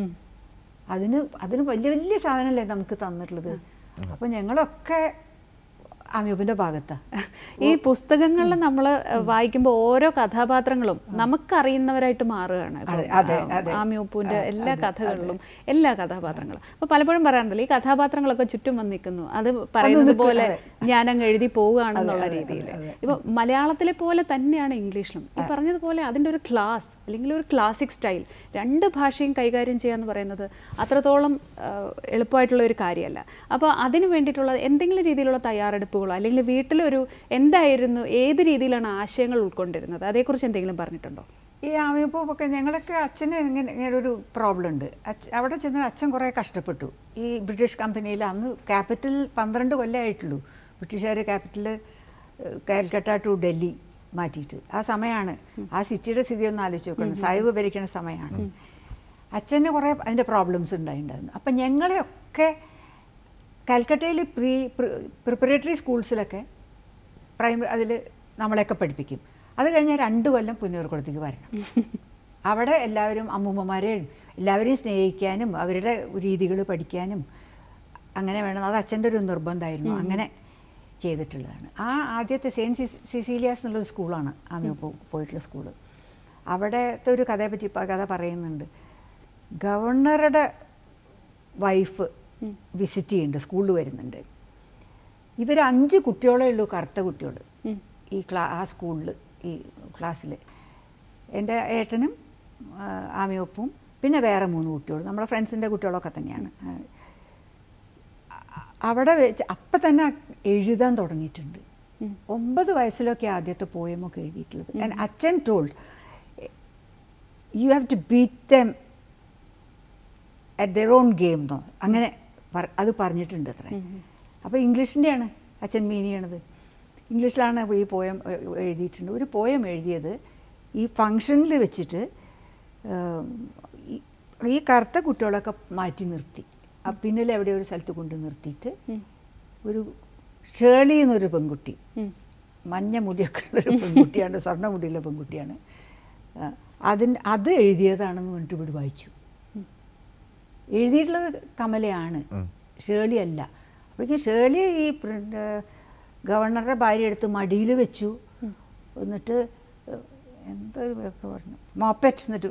Speaker 3: അതിന് അതിന് വലിയ വലിയ സാധനമല്ലേ നമുക്ക് തന്നിട്ടുള്ളത്? അപ്പോൾ ഞങ്ങളൊക്കെ അമീബിന്റെ ഭാഗത്ത്.
Speaker 2: ഈ പുസ്തകങ്ങളിൽ നമ്മൾ വായിക്കുമ്പോൾ ഓരോ കഥാപാത്രങ്ങളും നമുക്കറിയുന്നവരായിട്ട് മാറുകയാണ്
Speaker 3: അമ്യൂപ്പുവിന്റെ
Speaker 2: എല്ലാ കഥകളിലും എല്ലാ കഥാപാത്രങ്ങളും. അപ്പൊ പലപ്പോഴും പറയാറുണ്ടല്ലോ ഈ കഥാപാത്രങ്ങളൊക്കെ ചുറ്റും വന്ന് നിൽക്കുന്നു. അത് പറയുന്നത് പോലെ. ഞാനങ്ങ് എഴുതി പോവുകയാണെന്നുള്ള രീതിയിൽ. ഇപ്പൊ മലയാളത്തിലെ പോലെ തന്നെയാണ് ഇംഗ്ലീഷിലും. ഈ പറഞ്ഞതുപോലെ അതിന്റെ ഒരു ക്ലാസ് അല്ലെങ്കിൽ ഒരു ക്ലാസിക് സ്റ്റൈൽ രണ്ട് ഭാഷയും കൈകാര്യം ചെയ്യുക എന്ന് പറയുന്നത് അത്രത്തോളം എളുപ്പമായിട്ടുള്ള ഒരു കാര്യമല്ല. അപ്പോൾ അതിന് വേണ്ടിയിട്ടുള്ള എന്തെങ്കിലും രീതിയിലുള്ള തയ്യാറെടുപ്പുകളോ അല്ലെങ്കിൽ വീട്ടിലൊരു എന്തായിരുന്നു ഏത് രീതിയിലാണ് ആശയങ്ങൾ ഉൾക്കൊണ്ടിരുന്നത്? അതേക്കുറിച്ച് എന്തെങ്കിലും പറഞ്ഞിട്ടുണ്ടോ?
Speaker 3: ഈ ആമയപ്പൊക്കെ ഞങ്ങളൊക്കെ അച്ഛന് ഇങ്ങനെ ഇങ്ങനെ ഒരു പ്രോബ്ലം ഉണ്ട് അവിടെ ചെന്ന് അച്ഛൻ കുറേ കഷ്ടപ്പെട്ടു. ഈ ബ്രിട്ടീഷ് കമ്പനിയിൽ അന്ന് ക്യാപിറ്റൽ പന്ത്രണ്ട് കൊല്ലമായിട്ടുള്ളൂ ബ്രിട്ടീഷുകാർ ക്യാപിറ്റൽ കാൽക്കട്ട ടു ഡൽഹി മാറ്റിയിട്ട്. ആ സമയമാണ് ആ സിറ്റിയുടെ സ്ഥിതി ഒന്ന് ആലോചിച്ച് നോക്കണം. സാഹിബ് ഭരിക്കുന്ന സമയമാണ് അച്ഛന് കുറേ അതിന്റെ പ്രോബ്ലംസ് ഉണ്ടായിട്ടുണ്ടായിരുന്നു അപ്പം ഞങ്ങളെയൊക്കെ കാൽക്കട്ടയിൽ പ്രീ പ്രിപ്പറേറ്ററി സ്കൂൾസിലൊക്കെ പ്രൈമറി അതിൽ നമ്മളെയൊക്കെ പഠിപ്പിക്കും. അത് കഴിഞ്ഞാൽ രണ്ട് കൊല്ലം പുന്നൂർക്കുളത്തേക്ക് വരണം. അവിടെ എല്ലാവരും അമ്മൂമ്മമാരെയും എല്ലാവരെയും സ്നേഹിക്കാനും അവരുടെ രീതികൾ പഠിക്കാനും അങ്ങനെ വേണം. അത് അച്ഛന്റെ ഒരു നിർബന്ധമായിരുന്നു. അങ്ങനെ ചെയ്തിട്ടുള്ളതാണ്. ആ ആദ്യത്തെ സെയിന്റ് സിസ് സിസീലിയാസ് എന്നുള്ളൊരു സ്കൂളാണ് ആമി പോയിട്ടുള്ള സ്കൂൾ. അവിടത്തെ ഒരു കഥയെപ്പറ്റി കഥ പറയുന്നുണ്ട്. ഗവർണറുടെ വൈഫ് വിസിറ്റ് ചെയ്യുന്നുണ്ട് സ്കൂളിൽ വരുന്നുണ്ട്. ഇവർ അഞ്ച് കുട്ടികളെ ഉള്ളൂ കറുത്ത കുട്ടികൾ ഈ ക്ലാ ആ സ്കൂളിൽ ഈ ക്ലാസ്സിൽ എന്റെ ഏട്ടനും ആമയൊപ്പും പിന്നെ വേറെ മൂന്ന് കുട്ടികളും. നമ്മളെ ഫ്രണ്ട്സിന്റെ കുട്ടികളൊക്കെ തന്നെയാണ്. അവിടെ വെച്ച് അപ്പം തന്നെ എഴുതാൻ തുടങ്ങിയിട്ടുണ്ട്. ഒമ്പത് വയസ്സിലൊക്കെ ആദ്യത്തെ പോയമൊക്കെ എഴുതിയിട്ടുള്ളത്. ഞാൻ അച്ഛൻ told you have to beat them at their own game എന്നോ അങ്ങനെ അത് പറഞ്ഞിട്ടുണ്ട് അത്ര അപ്പോൾ ഇംഗ്ലീഷിന്റെയാണ് അച്ഛൻ മീൻ ചെയ്യണത് ഇംഗ്ലീഷിലാണ് ഈ പോയം എഴുതിയിട്ടുണ്ട്. ഒരു പോയം എഴുതിയത് ഈ ഫങ്ഷനിൽ വെച്ചിട്ട് ഈ- ഈ കറുത്ത കുട്ടികളൊക്കെ മാറ്റി നിർത്തി. ആ പിന്നിൽ എവിടെ ഒരു സ്ഥലത്ത് കൊണ്ട് നിർത്തിയിട്ട് ഒരു ഷേളി എന്നൊരു പെൺകുട്ടി മഞ്ഞ മുടിയൊക്കെ ഉള്ളൊരു പെൺകുട്ടിയാണ് സ്വർണ മുടിയുള്ള പെൺകുട്ടിയാണ്. അതിന് അത് എഴുതിയതാണെന്ന് പറഞ്ഞിട്ട് ഇവിടെ വായിച്ചു. എഴുതിയിട്ടുള്ളത് കമലയാണ്. ഷേളി അല്ല. അപ്പോഴേക്കും ഷേളി ഈ പ്രിന്റ് ഗവർണറുടെ ഭാര്യ എടുത്ത് മടിയിൽ വെച്ചു. എന്നിട്ട് എന്തൊരു പറഞ്ഞു. മോപ്പറ്റ് എന്നിട്ട്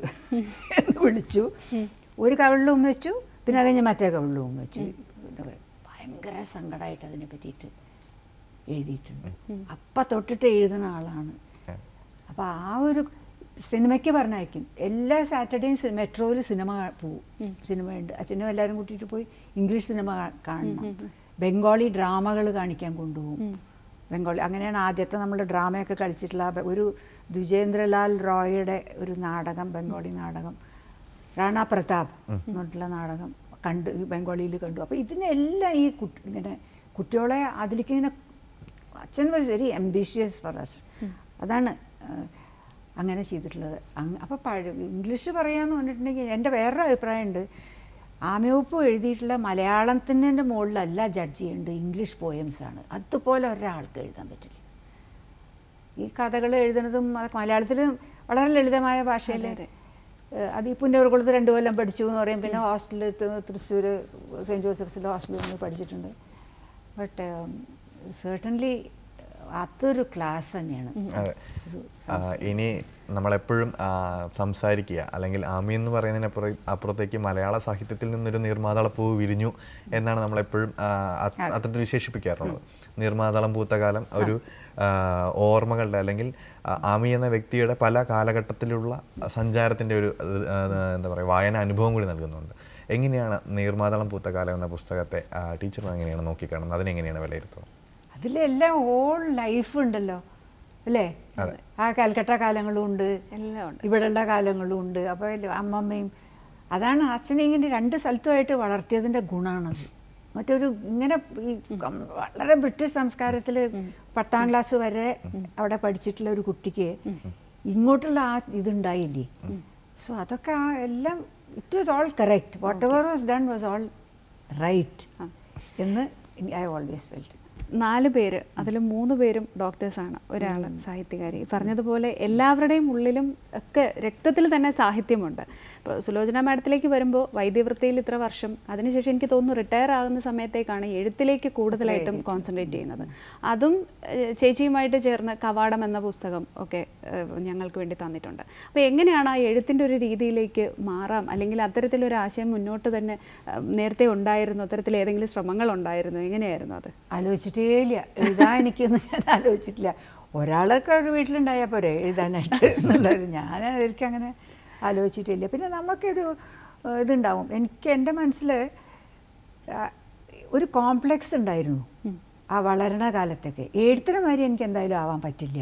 Speaker 3: എന്ന് വിളിച്ചു ഒരു കവിളിലും വെച്ചു. പിന്നെ അത് കഴിഞ്ഞ് മറ്റേ കവിളിലും വെച്ചു. ഭയങ്കര സങ്കടമായിട്ട് അതിനെ പറ്റിയിട്ട് എഴുതിയിട്ടുണ്ട്. അപ്പം തൊട്ടിട്ട് എഴുതുന്ന ആളാണ്. അപ്പോൾ ആ ഒരു സിനിമയ്ക്ക് പറഞ്ഞയക്കും. എല്ലാ സാറ്റർഡേയും മെട്രോയിൽ സിനിമ പോവും. സിനിമയുണ്ട്. അച്ഛനും എല്ലാവരും കൂട്ടിയിട്ട് പോയി ഇംഗ്ലീഷ് സിനിമ കാണണം. ബംഗാളി ഡ്രാമകൾ കാണിക്കാൻ കൊണ്ടുപോകും. ബംഗാളി അങ്ങനെയാണ് ആദ്യത്തെ നമ്മൾ ഡ്രാമയൊക്കെ കളിച്ചിട്ടുള്ള ഒരു ദ്വിജേന്ദ്രലാൽ റോയുടെ ഒരു നാടകം ബംഗാളി നാടകം. റാണ പ്രതാപ് എന്ന് പറഞ്ഞിട്ടുള്ള നാടകം കണ്ട് ബംഗാളിയിൽ കണ്ടു. അപ്പോൾ ഇതിനെല്ലാം ഈ കുട്ടി ഇങ്ങനെ കുട്ടികളെ അതിലേക്ക് ഇങ്ങനെ അച്ഛൻ was very ambitious for us അതാണ് അങ്ങനെ ചെയ്തിട്ടുള്ളത്. അങ് അപ്പോൾ പഴ ഇംഗ്ലീഷ് പറയാമെന്ന് പറഞ്ഞിട്ടുണ്ടെങ്കിൽ എന്റെ വേറൊരു അഭിപ്രായമുണ്ട്. ആമയോപ്പ് എഴുതിയിട്ടുള്ള മലയാളത്തിന്റെ മുകളിലല്ല ജഡ്ജ് ചെയ്യേണ്ടത്. ഇംഗ്ലീഷ് പോയംസാണ് അതുപോലെ ഒരാൾക്ക് എഴുതാൻ പറ്റില്ല. ഈ കഥകൾ എഴുതുന്നതും അതൊക്കെ മലയാളത്തിൽ വളരെ ലളിതമായ ഭാഷയിൽ
Speaker 2: അതെ.
Speaker 3: അത്. ഈ പുന്നൂർകുളത്ത് രണ്ട് കൊല്ലം പഠിച്ചു എന്ന് പറയും. പിന്നെ ഹോസ്റ്റലിൽ തൃശ്ശൂർ സെന്റ് ജോസഫ്സിലെ ഹോസ്റ്റലിൽ നിന്ന് പഠിച്ചിട്ടുണ്ട്. ബട്ട് സേർട്ടൻലി അതൊരു ക്ലാസ് തന്നെയാണ്.
Speaker 1: അതെ. ഇനി നമ്മളെപ്പോഴും സംസാരിക്കുക. അല്ലെങ്കിൽ ആമി എന്ന് പറയുന്നതിനപ്പുറം അപ്പുറത്തേക്ക് മലയാള സാഹിത്യത്തിൽ നിന്നൊരു നീർമാതള പൂവ് വിരിഞ്ഞു എന്നാണ് നമ്മളെപ്പോഴും അത്തരത്തിൽ വിശേഷിപ്പിക്കാറുള്ളത്. നിർമാതളം പൂത്ത കാലം ഒരു ഓർമ്മകളുടെ അല്ലെങ്കിൽ ആമി എന്ന വ്യക്തിയുടെ പല കാലഘട്ടത്തിലുള്ള സഞ്ചാരത്തിന്റെ ഒരു എന്താ പറയുക വായന അനുഭവം കൂടി നൽകുന്നുണ്ട്. എങ്ങനെയാണ് നീർമാതളം പൂത്ത കാലം എന്ന പുസ്തകത്തെ ടീച്ചർ എങ്ങനെയാണ് നോക്കിക്കാണുന്നത്? അതിനെങ്ങനെയാണ് വിലയിരുത്തുന്നത്?
Speaker 3: അതിലെല്ലാം ഓൾ ലൈഫ് ഉണ്ടല്ലോ അല്ലേ? ആ കൽക്കട്ട കാലങ്ങളും ഉണ്ട്
Speaker 2: എല്ലാം ഉണ്ട്.
Speaker 3: ഇവിടെയുള്ള കാലങ്ങളും ഉണ്ട്. അപ്പോൾ അമ്മമ്മയും അതാണ് അച്ഛനെ ഇങ്ങനെ രണ്ട് സ്ഥലത്തുമായിട്ട് വളർത്തിയതിന്റെ ഗുണമാണത്. മറ്റൊരു ഇങ്ങനെ ഈ വളരെ ബ്രിട്ടീഷ് സംസ്കാരത്തിൽ പത്താം ക്ലാസ് വരെ അവിടെ പഠിച്ചിട്ടുള്ള ഒരു കുട്ടിക്ക് ഇങ്ങോട്ടുള്ള ആ ഇതുണ്ടായില്ലേ? സോ അതൊക്കെ ആ എല്ലാം it was all correct whatever was done was all right എന്ന് ഐ ഓൾവേസ് ഫെൽറ്റ്
Speaker 2: നാല് പേര് അതിൽ മൂന്ന് പേരും ഡോക്ടേഴ്സാണ്. ഒരാൾ സാഹിത്യകാരി. പറഞ്ഞതുപോലെ എല്ലാവരുടെയും ഉള്ളിലും ഒക്കെ രക്തത്തിൽ തന്നെ സാഹിത്യമുണ്ട്. ഇപ്പോൾ സുലോചന മാഡത്തിലേക്ക് വരുമ്പോൾ വൈദ്യവൃത്തിയിൽ ഇത്ര വർഷം അതിനുശേഷം എനിക്ക് തോന്നുന്നു റിട്ടയർ ആകുന്ന സമയത്തേക്കാണ് എഴുത്തിലേക്ക് കൂടുതലായിട്ടും കോൺസെൻട്രേറ്റ് ചെയ്യുന്നത്. അതും ചേച്ചിയുമായിട്ട് ചേർന്ന് കവാടം എന്ന പുസ്തകം ഒക്കെ ഞങ്ങൾക്ക് വേണ്ടി തന്നിട്ടുണ്ട്. അപ്പോൾ എങ്ങനെയാണ് ആ എഴുത്തിന്റെ ഒരു രീതിയിലേക്ക് മാറാം? അല്ലെങ്കിൽ അത്തരത്തിലൊരു ആശയം മുന്നോട്ട് തന്നെ നേരത്തെ ഉണ്ടായിരുന്നു അത്തരത്തിൽ ഏതെങ്കിലും ശ്രമങ്ങൾ ഉണ്ടായിരുന്നു എങ്ങനെയായിരുന്നു അത്?
Speaker 3: ആലോചിച്ചിട്ടേ ഇല്ല. എഴുതാൻ എനിക്കൊന്നും ഞാൻ ആലോചിച്ചിട്ടില്ല. ഒരാളൊക്കെ ഒരു വീട്ടിലുണ്ടായാൽ പോരെ എഴുതാനായിട്ട്. എന്നുള്ളത് ഞാൻ എനിക്കങ്ങനെ ആലോചിച്ചിട്ടില്ല. പിന്നെ നമുക്കൊരു ഇതുണ്ടാവും. എനിക്ക് എന്റെ മനസ്സിൽ ഒരു കോംപ്ലക്സ് ഉണ്ടായിരുന്നു. ആ വളരണ കാലത്തൊക്കെ എഴുത്തിനമാതിരി എനിക്ക് എന്തായാലും ആവാൻ പറ്റില്ല.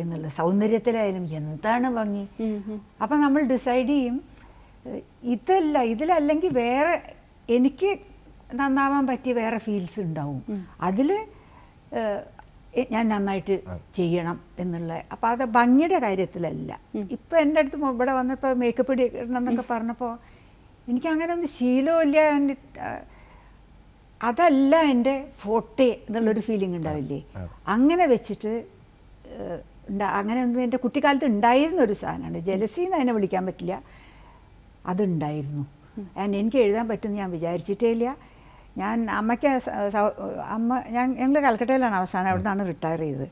Speaker 3: എന്നുള്ള സൗന്ദര്യത്തിലായാലും എന്താണ് ഭംഗി? അപ്പം നമ്മൾ ഡിസൈഡ് ചെയ്യും ഇതല്ല ഇതിലല്ലെങ്കിൽ വേറെ എനിക്ക് നന്നാവാൻ പറ്റിയ വേറെ ഫീൽസ് ഉണ്ടാവും. അതിൽ ഞാൻ നന്നായിട്ട് ചെയ്യണം എന്നുള്ള. അപ്പം അത് ഭംഗിയുടെ കാര്യത്തിലല്ല. ഇപ്പം എന്റെ അടുത്ത് ഇവിടെ വന്നപ്പോൾ മേക്കപ്പ് ഇടണം എന്നൊക്കെ പറഞ്ഞപ്പോൾ എനിക്ക് അങ്ങനെ ഒന്നും ശീലമില്ല എന്റെ അതല്ല എന്റെ ഫോട്ടെ എന്നുള്ളൊരു ഫീലിംഗ് ഉണ്ടാവില്ലേ? അങ്ങനെ വെച്ചിട്ട് അങ്ങനെ ഒന്നും എന്റെ കുട്ടിക്കാലത്ത് ഉണ്ടായിരുന്ന ഒരു സാധനമാണ്. ജലസി എന്ന് അതിനെ വിളിക്കാൻ പറ്റില്ല. അതുണ്ടായിരുന്നു. ഞാൻ എനിക്ക് എഴുതാൻ പറ്റുമെന്ന് ഞാൻ വിചാരിച്ചിട്ടേ ഇല്ല. ഞാൻ അമ്മയ്ക്ക് അമ്മ ഞാൻ ഞങ്ങൾ കൽക്കട്ടയിലാണ് അവസാനം അവിടെ നിന്നാണ് റിട്ടയർ ചെയ്തത്.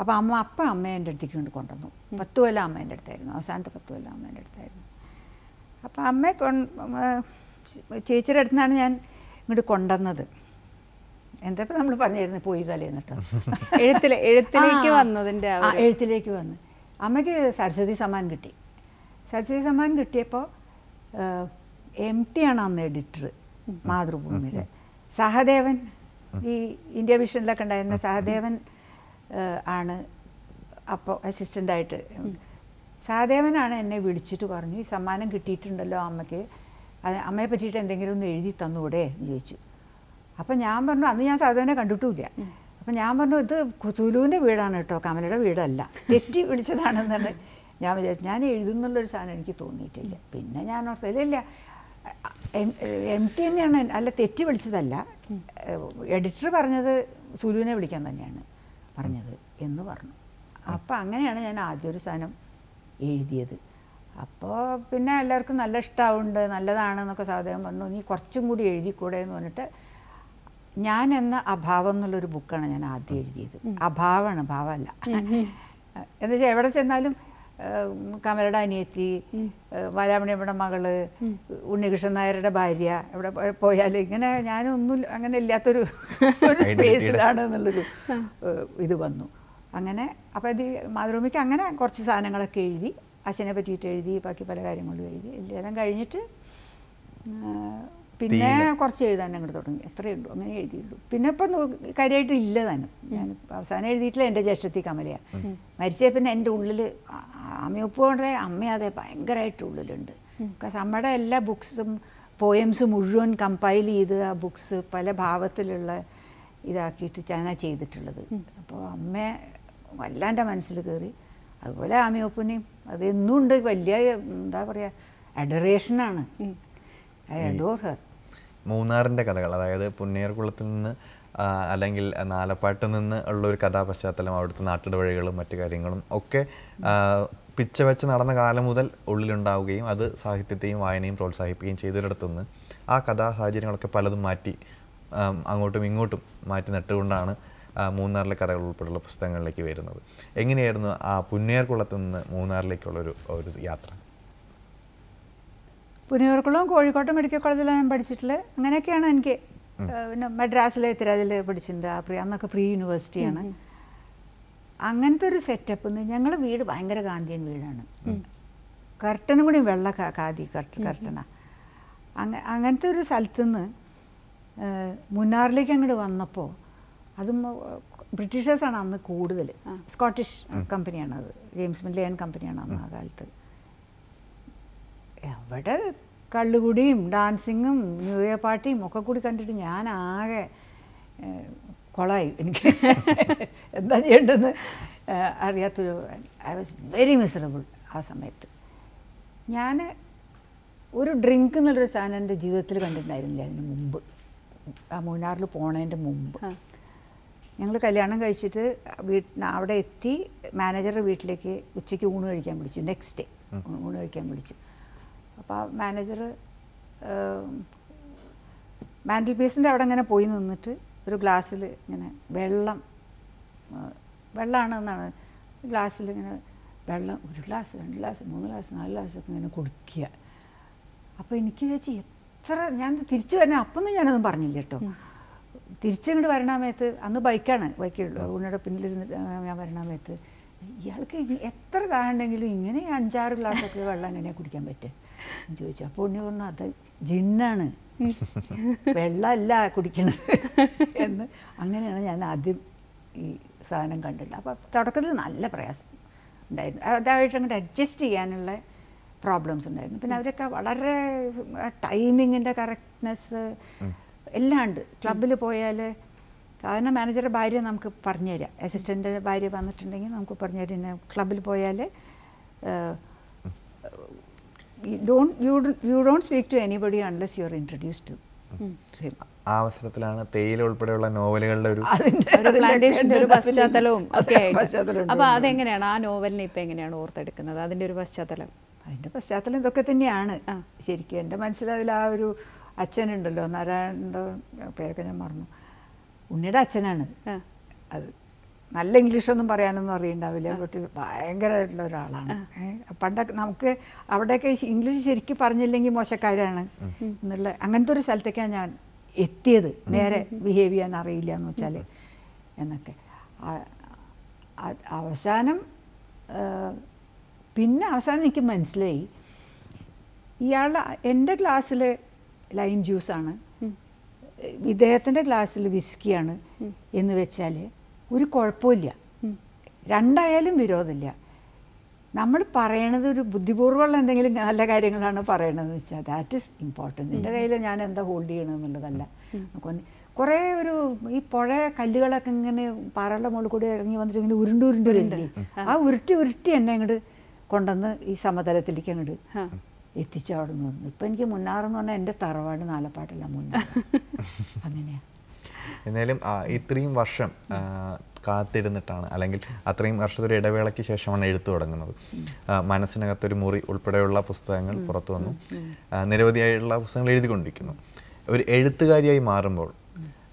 Speaker 3: അപ്പോൾ അമ്മ അപ്പ അമ്മ എന്റെ അടുത്തേക്ക് കൊണ്ട് കൊണ്ടുവന്നു. പത്ത് കൊല്ലം അമ്മ എന്റെ അടുത്തായിരുന്നു. അവസാനത്തെ പത്ത് കൊല്ലം അമ്മ എന്റെ അടുത്തായിരുന്നു. അപ്പോൾ അമ്മയെ കൊണ്ട് ചേച്ചിയുടെ അടുത്ത് നിന്നാണ് ഞാൻ ഇങ്ങോട്ട് കൊണ്ടുവന്നത്. എന്താ ഇപ്പം നമ്മൾ പറഞ്ഞിരുന്നു പോയി കലയെന്നിട്ട്
Speaker 2: എഴുത്തിലെ എഴുത്തിലേക്ക് വന്നതിന്റെ ആ
Speaker 3: ആ എഴുത്തിലേക്ക് വന്ന്. അമ്മയ്ക്ക് സരസ്വതി സമ്മാൻ കിട്ടി. സരസ്വതി സമ്മാൻ കിട്ടിയപ്പോൾ എം ടി ആണ് അന്ന് എഡിറ്റർ മാതൃഭൂമിയുടെ. സഹദേവൻ ഈ ഇന്ത്യ മിഷനിലൊക്കെ ഉണ്ടായിരുന്ന സഹദേവൻ ആണ് അപ്പോൾ അസിസ്റ്റന്റായിട്ട് സഹദേവനാണ് എന്നെ വിളിച്ചിട്ട് പറഞ്ഞു ഈ സമ്മാനം കിട്ടിയിട്ടുണ്ടല്ലോ അമ്മയ്ക്ക്. അത് അമ്മയെ പറ്റിയിട്ട് എന്തെങ്കിലും ഒന്ന് എഴുതി തന്നൂടെ? എന്ന് ചോദിച്ചു. അപ്പം ഞാൻ പറഞ്ഞു അന്ന് ഞാൻ സഹദേവനെ കണ്ടിട്ടുമില്ല. അപ്പം ഞാൻ പറഞ്ഞു ഇത് കുതുലുവിന്റെ വീടാണ് കേട്ടോ കമലയുടെ വീടല്ല. തെറ്റി വിളിച്ചതാണെന്നാണ്. ഞാൻ വിചാരിച്ചു ഞാൻ എഴുതുന്നുള്ളൊരു സാധനം എനിക്ക് തോന്നിയിട്ടില്ല. പിന്നെ ഞാൻ ഓർത്തില്ല എം ടി തന്നെയാണ് അല്ല തെറ്റി വിളിച്ചതല്ല. എഡിറ്റർ പറഞ്ഞത് സുലുവിനെ വിളിക്കാൻ തന്നെയാണ് പറഞ്ഞത് എന്ന് പറഞ്ഞു. അപ്പോൾ അങ്ങനെയാണ് ഞാൻ ആദ്യം ഒരു സാധനം എഴുതിയത്. അപ്പോൾ പിന്നെ എല്ലാവർക്കും നല്ല ഇഷ്ടമുണ്ട് നല്ലതാണെന്നൊക്കെ സാധനം വന്നു നീ കുറച്ചും കൂടി എഴുതിക്കൂടെ എന്ന് പറഞ്ഞിട്ട് ഞാൻ എന്ന അഭാവം എന്നുള്ളൊരു ബുക്കാണ് ഞാൻ ആദ്യം എഴുതിയത്. അഭാവമാണ് ഭാവമല്ല എന്ന് വെച്ചാൽ എവിടെ ചെന്നാലും കമലയുടെ അനിയത്തി ഏഹ്, ബാലാമണിയമ്മയുടെ മകൾ ഉണ്ണികൃഷ്ണൻ നായരുടെ ഭാര്യ എവിടെ പോയാൽ പോയാലും ഇങ്ങനെ ഞാനൊന്നും അങ്ങനെ ഇല്ലാത്തൊരു ഒരു സ്പേസിലാണ് എന്നുള്ളൊരു ഇത് വന്നു. അങ്ങനെ അപ്പോൾ ഇത് മാതൃഭൂമിക്ക് അങ്ങനെ കുറച്ച് സാധനങ്ങളൊക്കെ എഴുതി അച്ഛനെ പറ്റിയിട്ട് എഴുതി ബാക്കി പല കാര്യങ്ങളും എഴുതി. എല്ലാം കഴിഞ്ഞിട്ട് പിന്നെ കുറച്ച് എഴുതാൻ അങ്ങോട്ട് തുടങ്ങി. എത്രയേ ഉള്ളൂ. അങ്ങനെ എഴുതിയുള്ളൂ പിന്നെ ഇപ്പം കാര്യമായിട്ട് ഇല്ല തന്നെ ഞാൻ അവസാനം എഴുതിയിട്ടില്ല. എന്റെ ജ്യേഷ്ഠത്തി കമലയാണ് മരിച്ചേ പിന്നെ എന്റെ ഉള്ളിൽ അമ്മയൊപ്പോണ്ടേ അമ്മ അതെ ഭയങ്കരമായിട്ട് ഉള്ളിലുണ്ട്. ബിക്കോസ് അമ്മയുടെ എല്ലാ ബുക്സും പോയംസ് മുഴുവൻ കമ്പൈൽ ചെയ്ത് ആ ബുക്സ് പല ഭാവത്തിലുള്ള ഇതാക്കിയിട്ട് ചാന ചെയ്തിട്ടുള്ളത്. അപ്പോൾ അമ്മ വല്ലാന്റെ മനസ്സിൽ കയറി അതുപോലെ ആമിയൊപ്പനെയും അത് എന്നും ഉണ്ട്. വലിയ എന്താ പറയുക അഡറേഷനാണ് ഐ അഡോർ ഹർ
Speaker 1: മൂന്നാറിന്റെ കഥകൾ. അതായത് പുന്നേർകുളത്തിൽ നിന്ന് അല്ലെങ്കിൽ നാലപ്പാട്ട് നിന്ന് ഉള്ള ഒരു കഥാപശ്ചാത്തലം അവിടുത്തെ നാട്ടിടവഴികളും മറ്റു കാര്യങ്ങളും ഒക്കെ പിച്ച വെച്ച് നടന്ന കാലം മുതൽ ഉള്ളിലുണ്ടാവുകയും അത് സാഹിത്യത്തെയും വായനയും പ്രോത്സാഹിപ്പിക്കുകയും ചെയ്തൊരിടത്തുനിന്ന് ആ കഥാ സാഹചര്യങ്ങളൊക്കെ പലതും മാറ്റി അങ്ങോട്ടും ഇങ്ങോട്ടും മാറ്റി നട്ടുകൊണ്ടാണ് മൂന്നാറിലെ കഥകൾ ഉൾപ്പെടെയുള്ള പുസ്തകങ്ങളിലേക്ക് വരുന്നത്. എങ്ങനെയായിരുന്നു ആ പുന്നേർകുളത്ത് നിന്ന് മൂന്നാറിലേക്കുള്ളൊരു ഒരു യാത്ര?
Speaker 3: പുന്നയൂർക്കുളവും കോഴിക്കോട്ടെ മെഡിക്കൽ കോളേജിലാണ് ഞാൻ പഠിച്ചിട്ടുള്ളത് അങ്ങനെയൊക്കെയാണ് എനിക്ക് പിന്നെ മദ്രാസിലെ തിരാതിൽ പഠിച്ചിട്ടുണ്ട് ആ പ്രീ അന്നൊക്കെ പ്രീ യൂണിവേഴ്സിറ്റിയാണ്. അങ്ങനത്തെ ഒരു സെറ്റപ്പ് ഞങ്ങൾ വീട് ഭയങ്കര ഗാന്ധിയൻ വീടാണ്. കർട്ടനും കൂടി വെള്ള ക- കാതി കർട്ട കർട്ടന. അങ്ങ അങ്ങനത്തെ ഒരു സ്ഥലത്ത് നിന്ന് മുന്നാറിലേക്ക് അങ്ങോട്ട് വന്നപ്പോൾ അതും ബ്രിട്ടീഷേഴ്സാണ് അന്ന് കൂടുതൽ സ്കോട്ടിഷ് കമ്പനിയാണ് അത് ജെയിംസ് മില്ലിയൻ കമ്പനിയാണ് അന്ന് ആ കാലത്ത്. അവിടെ കള്ളുകുടിയും ഡാൻസിങ്ങും ന്യൂ ഇയർ പാർട്ടിയും ഒക്കെ കൂടി കണ്ടിട്ട് ഞാൻ ആകെ കൊളായി എനിക്ക്. എന്താ ചെയ്യേണ്ടതെന്ന് അറിയാത്തൊരു ഐ വാസ് വെരി മിസറബിൾ ആ സമയത്ത്. ഞാൻ ഒരു ഡ്രിങ്ക് എന്നുള്ളൊരു സാധനം എന്റെ ജീവിതത്തിൽ കണ്ടിട്ടുണ്ടായിരുന്നില്ല അതിന് മുമ്പ്. ആ മൂന്നാറിൽ പോണതിന്റെ മുമ്പ്. ഞങ്ങൾ കല്യാണം കഴിച്ചിട്ട് വീട്ടിൽ അവിടെ എത്തി മാനേജറുടെ വീട്ടിലേക്ക് ഉച്ചയ്ക്ക് ഊണ് കഴിക്കാൻ വിളിച്ചു നെക്സ്റ്റ് ഡേ ഊണ് കഴിക്കാൻ വിളിച്ചു. അപ്പോൾ ആ മാനേജർ മാൻഡിൽ പീസിന്റെ അവിടെ ഇങ്ങനെ പോയി നിന്നിട്ട് ഒരു ഗ്ലാസ്സിൽ ഇങ്ങനെ വെള്ളം വെള്ളമാണ് എന്നാണ് ഗ്ലാസ്സിൽ ഇങ്ങനെ വെള്ളം ഒരു ഗ്ലാസ് രണ്ട് ഗ്ലാസ് മൂന്ന് ഗ്ലാസ് നാല് ഗ്ലാസ് ഒക്കെ ഇങ്ങനെ കുടിക്കുക. അപ്പോൾ എനിക്ക് ചേച്ചി എത്ര ഞാൻ തിരിച്ചു വരണേ അപ്പൊന്നും ഞാനൊന്നും പറഞ്ഞില്ല കേട്ടോ. തിരിച്ചിങ്ങോട്ട് വരണ സമയത്ത് അന്ന് ബൈക്കാണ് ബൈക്ക് ഊണിയുടെ പിന്നിലിരുന്ന് ഞാൻ വരണ സമയത്ത്. ഇയാൾക്ക് എത്ര താഴുണ്ടെങ്കിലും ഇങ്ങനെ അഞ്ചാറ് ഗ്ലാസ് ഒക്കെ വെള്ളം എങ്ങനെയാണ് കുടിക്കാൻ പറ്റുക? ചോദിച്ചു അപ്പോൾ ഉണ്ണി പറഞ്ഞു അത് ജിന്നാണ്. വെള്ളമല്ല കുടിക്കണത്. എന്ന് അങ്ങനെയാണ് ഞാൻ ആദ്യം ഈ സാധനം കണ്ടിട്ടുള്ളത് അപ്പോൾ തുടക്കത്തിൽ നല്ല പ്രയാസം ഉണ്ടായിരുന്നു. അതായിട്ട് അങ്ങോട്ട് അഡ്ജസ്റ്റ് ചെയ്യാനുള്ള പ്രോബ്ലംസ് ഉണ്ടായിരുന്നു. പിന്നെ അവരൊക്കെ വളരെ ടൈമിങ്ങിന്റെ കറക്റ്റ്നെസ് എല്ലാം ഉണ്ട്. ക്ലബിൽ പോയാൽ കാരണം മാനേജറുടെ ഭാര്യ നമുക്ക് പറഞ്ഞു തരാം. അസിസ്റ്റന്റിന്റെ ഭാര്യ വന്നിട്ടുണ്ടെങ്കിൽ നമുക്ക് പറഞ്ഞു തരാം. ക്ലബിൽ പോയാൽ don't you you don't speak to anybody unless you are to
Speaker 1: ആ അവസരത്തിലാണ് തേയില ഉൾപ്പെടെയുള്ള നോവലുകളുടെ ഒരു
Speaker 2: പ്ലാന്റേഷന്റെ ഒരു പശ്ചാത്തലവും ഒക്കെ അപ്പൊ അതെങ്ങനെയാണ്? ആ നോവലിനെ ഇപ്പൊ എങ്ങനെയാണ് ഓർത്തെടുക്കുന്നത്? അതിന്റെ ഒരു പശ്ചാത്തലം.
Speaker 3: അതിന്റെ പശ്ചാത്തലം ഇതൊക്കെ തന്നെയാണ്. ശരിക്കും എന്റെ മനസ്സിൽ അതിൽ ആ ഒരു അച്ഛനുണ്ടല്ലോ നാരായണ പേരൊക്കെ ഞാൻ മറന്നു. ഉണ്ണിയുടെ അച്ഛനാണ്.
Speaker 2: ആ.
Speaker 3: അത് നല്ല ഇംഗ്ലീഷൊന്നും പറയാനൊന്നും അറിയണ്ടാവില്ല. ബട്ട് ഭയങ്കരമായിട്ടുള്ള ഒരാളാണ്. പണ്ടൊക്കെ നമുക്ക് അവിടെയൊക്കെ ഇംഗ്ലീഷ് ശരിക്കും പറഞ്ഞില്ലെങ്കിൽ മോശക്കാരാണ്. എന്നുള്ള അങ്ങനത്തെ ഒരു സ്ഥലത്തേക്കാണ് ഞാൻ എത്തിയത്. നേരെ ബിഹേവ് ചെയ്യാൻ അറിയില്ല എന്ന് വെച്ചാൽ എന്നൊക്കെ. അവസാനം പിന്നെ അവസാനം എനിക്ക് മനസ്സിലായി. ഇയാളുടെ എന്റെ ക്ലാസ്സിൽ ലൈം ജ്യൂസാണ് ഇദ്ദേഹത്തിന്റെ ക്ലാസ്സിൽ വിസ്കിയാണ് എന്ന് വെച്ചാൽ ഒരു കുഴപ്പമില്ല. രണ്ടായാലും വിരോധമില്ല. നമ്മൾ പറയണത് ഒരു ബുദ്ധിപൂർവമുള്ള എന്തെങ്കിലും നല്ല കാര്യങ്ങളാണ് പറയണതെന്ന് വെച്ചാൽ ദാറ്റ് ഇസ് ഇമ്പോർട്ടന്റ് എന്റെ കയ്യിൽ ഞാൻ എന്താ ഹോൾഡ് ചെയ്യണമെന്നുള്ളതല്ല എന്നുള്ളതല്ല കുറേ ഒരു ഈ പുഴ കല്ലുകളൊക്കെ ഇങ്ങനെ പാറയുടെ മുകളിൽ കൂടി ഇറങ്ങി വന്നിട്ട് ഇങ്ങനെ ഉരുണ്ട് ഉരുണ്ട് ഉരുണ്ടി. ആ ഉരുട്ടി ഉരുട്ടി എന്നെ അങ്ങോട്ട് കൊണ്ടുവന്ന് ഈ സമതലത്തിലേക്ക് അങ്ങോട്ട് എത്തിച്ചവിടെ നിന്ന് ഇപ്പം എനിക്ക് മുന്നാറെന്ന് പറഞ്ഞാൽ എന്റെ തറവാട് നാലപ്പാട്ടല്ല മുന്നാർ അങ്ങനെയാണ്
Speaker 1: എന്നാലും ഇത്രയും വർഷം കാത്തിരുന്നിട്ടാണ് അല്ലെങ്കിൽ അത്രയും വർഷത്തൊരു ഇടവേളയ്ക്ക് ശേഷമാണ് എഴുത്തു തുടങ്ങുന്നത്. മനസ്സിനകത്തൊരു മുറി ഉൾപ്പെടെയുള്ള പുസ്തകങ്ങൾ പുറത്തു വന്നു. നിരവധിയായുള്ള പുസ്തകങ്ങൾ എഴുതിക്കൊണ്ടിരിക്കുന്നു. ഒരു എഴുത്തുകാരിയായി മാറുമ്പോൾ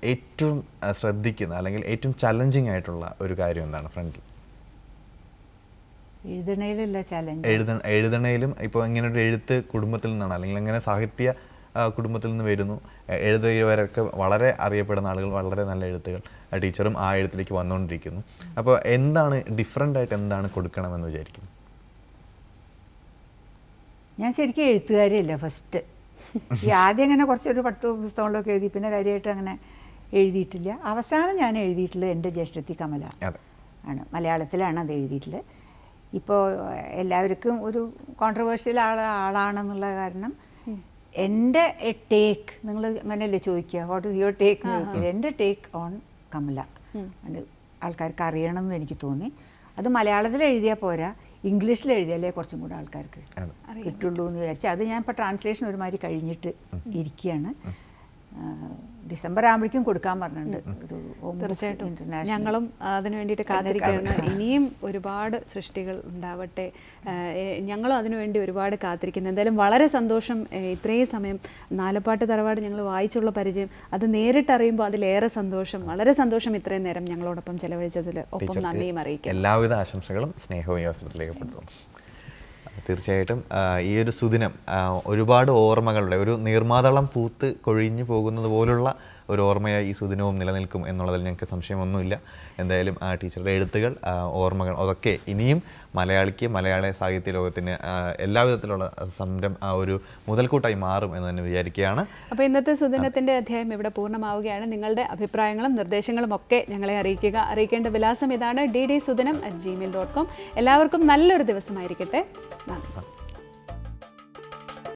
Speaker 1: ഏറ്റവും ശ്രദ്ധിക്കുന്ന അല്ലെങ്കിൽ ഏറ്റവും ചലഞ്ചിങ് ആയിട്ടുള്ള ഒരു കാര്യം എന്താണ് ഫ്രണ്ടിൽ
Speaker 3: എഴുതണയിലല്ല ചലഞ്ച്
Speaker 1: എഴുതണയിലും ഇപ്പോൾ ഇങ്ങനെ ഒരു എഴുത്ത് കുടുംബത്തിൽ നിന്നാണ് അല്ലെങ്കിൽ അങ്ങനെ സാഹിത്യ കുടുംബത്തിൽ നിന്ന് വരുന്നു. എഴുതുകയവരൊക്കെ എഴുതുകവരൊക്കെ വളരെ അറിയപ്പെടുന്ന ആളുകൾ വളരെ നല്ല എഴുത്തുകൾ ടീച്ചറും ആ എഴുത്തിലേക്ക് വന്നുകൊണ്ടിരിക്കുന്നു. അപ്പോൾ എന്താണ് ഡിഫറെന്റ് ആയിട്ട് എന്താണ് കൊടുക്കണമെന്ന് വിചാരിക്കുന്നു?
Speaker 3: ഞാൻ ശരിക്കും എഴുത്തുകാരിയല്ല ഫസ്റ്റ് ഈ ആദ്യം അങ്ങനെ കുറച്ചൊരു പത്ത് പുസ്തകങ്ങളൊക്കെ എഴുതി പിന്നെ കാര്യമായിട്ട് അങ്ങനെ എഴുതിയിട്ടില്ല. അവസാനം ഞാൻ എഴുതിയിട്ടുള്ളത് എന്റെ ജ്യേഷ്ഠത്തി കമല ആണ്. മലയാളത്തിലാണ് അത് എഴുതിയിട്ടുള്ളത്. ഇപ്പോൾ എല്ലാവർക്കും ഒരു കോൺട്രവേഴ്ഷ്യൽ ആൾ ആളാണെന്നുള്ള കാരണം എന്റെ ടേക്ക്. നിങ്ങൾ അങ്ങനെയല്ലേ ചോദിക്കുക? വാട്ട് ഇസ് യുവർ ടേക്ക് ചോദിക്കുന്നത് എന്റെ ടേക്ക് ഓൺ കമല. അത് ആൾക്കാർക്ക് അറിയണം എന്ന് എനിക്ക് തോന്നി. അത് മലയാളത്തിൽ എഴുതിയാൽ പോരാ. ഇംഗ്ലീഷിൽ എഴുതിയാലേ കുറച്ചും കൂടെ ആൾക്കാർക്ക് കിട്ടുള്ളൂ എന്ന് വിചാരിച്ചു. അത് ഞാൻ ഇപ്പോൾ ട്രാൻസ്ലേഷൻ ഒരുമാതിരി കഴിഞ്ഞിട്ട് ഇരിക്കുകയാണ്. ഡിസംബർ ആകുമ്പോഴേക്കും കൊടുക്കാൻ പറഞ്ഞിട്ടുണ്ട്. ഒരു
Speaker 2: തീർച്ചയായിട്ടും. ഞങ്ങളും അതിനു വേണ്ടിയിട്ട് കാത്തിരിക്കുകയാണ്. ഇനിയും ഒരുപാട് സൃഷ്ടികൾ ഉണ്ടാവട്ടെ. ഞങ്ങളും അതിനുവേണ്ടി ഒരുപാട് കാത്തിരിക്കുന്നു. എന്തായാലും വളരെ സന്തോഷം. ഇത്രയും സമയം നാലപ്പാട്ട് തറവാട് ഞങ്ങൾ വായിച്ചുള്ള പരിചയം. അത് നേരിട്ട് അറിയുമ്പോൾ അതിലേറെ സന്തോഷം. വളരെ സന്തോഷം ഇത്രയും നേരം ഞങ്ങളോടൊപ്പം ചെലവഴിച്ചതിൽ. ഒപ്പം നന്ദിയും അറിയിക്കും
Speaker 1: എല്ലാവിധ ആശംസകളും സ്നേഹവും ഈ അവസരത്തിലേക്ക് പെടുത്തുന്നു തീർച്ചയായിട്ടും ഈ ഒരു സുദിനം ഒരുപാട് ഓർമ്മകളുടെ ഒരു നീർമാതളം പൂത്ത് കൊഴിഞ്ഞു പോകുന്നത് പോലുള്ള ഒരു ഓർമ്മയായി ഈ സുദിനവും നിലനിൽക്കും എന്നുള്ളതിൽ ഞങ്ങൾക്ക് സംശയമൊന്നുമില്ല. എന്തായാലും ആ ടീച്ചറുടെ എഴുത്തുകൾ ഓർമ്മകൾ അതൊക്കെ ഇനിയും മലയാളിക്ക് മലയാള സാഹിത്യ ലോകത്തിന് എല്ലാവിധത്തിലുള്ള സംരം ആ ഒരു മുതൽക്കൂട്ടായി മാറും എന്ന് തന്നെ വിചാരിക്കുകയാണ്.
Speaker 2: അപ്പോൾ ഇന്നത്തെ സുദിനത്തിന്റെ അധ്യായം ഇവിടെ പൂർണമാവുകയാണ്. നിങ്ങളുടെ അഭിപ്രായങ്ങളും നിർദ്ദേശങ്ങളും ഒക്കെ ഞങ്ങളെ അറിയിക്കുക. അറിയിക്കേണ്ട വിലാസം ഇതാണ് D D Sudinam at Gmail dot com എല്ലാവർക്കും നല്ലൊരു ദിവസമായിരിക്കട്ടെ. നന്ദി.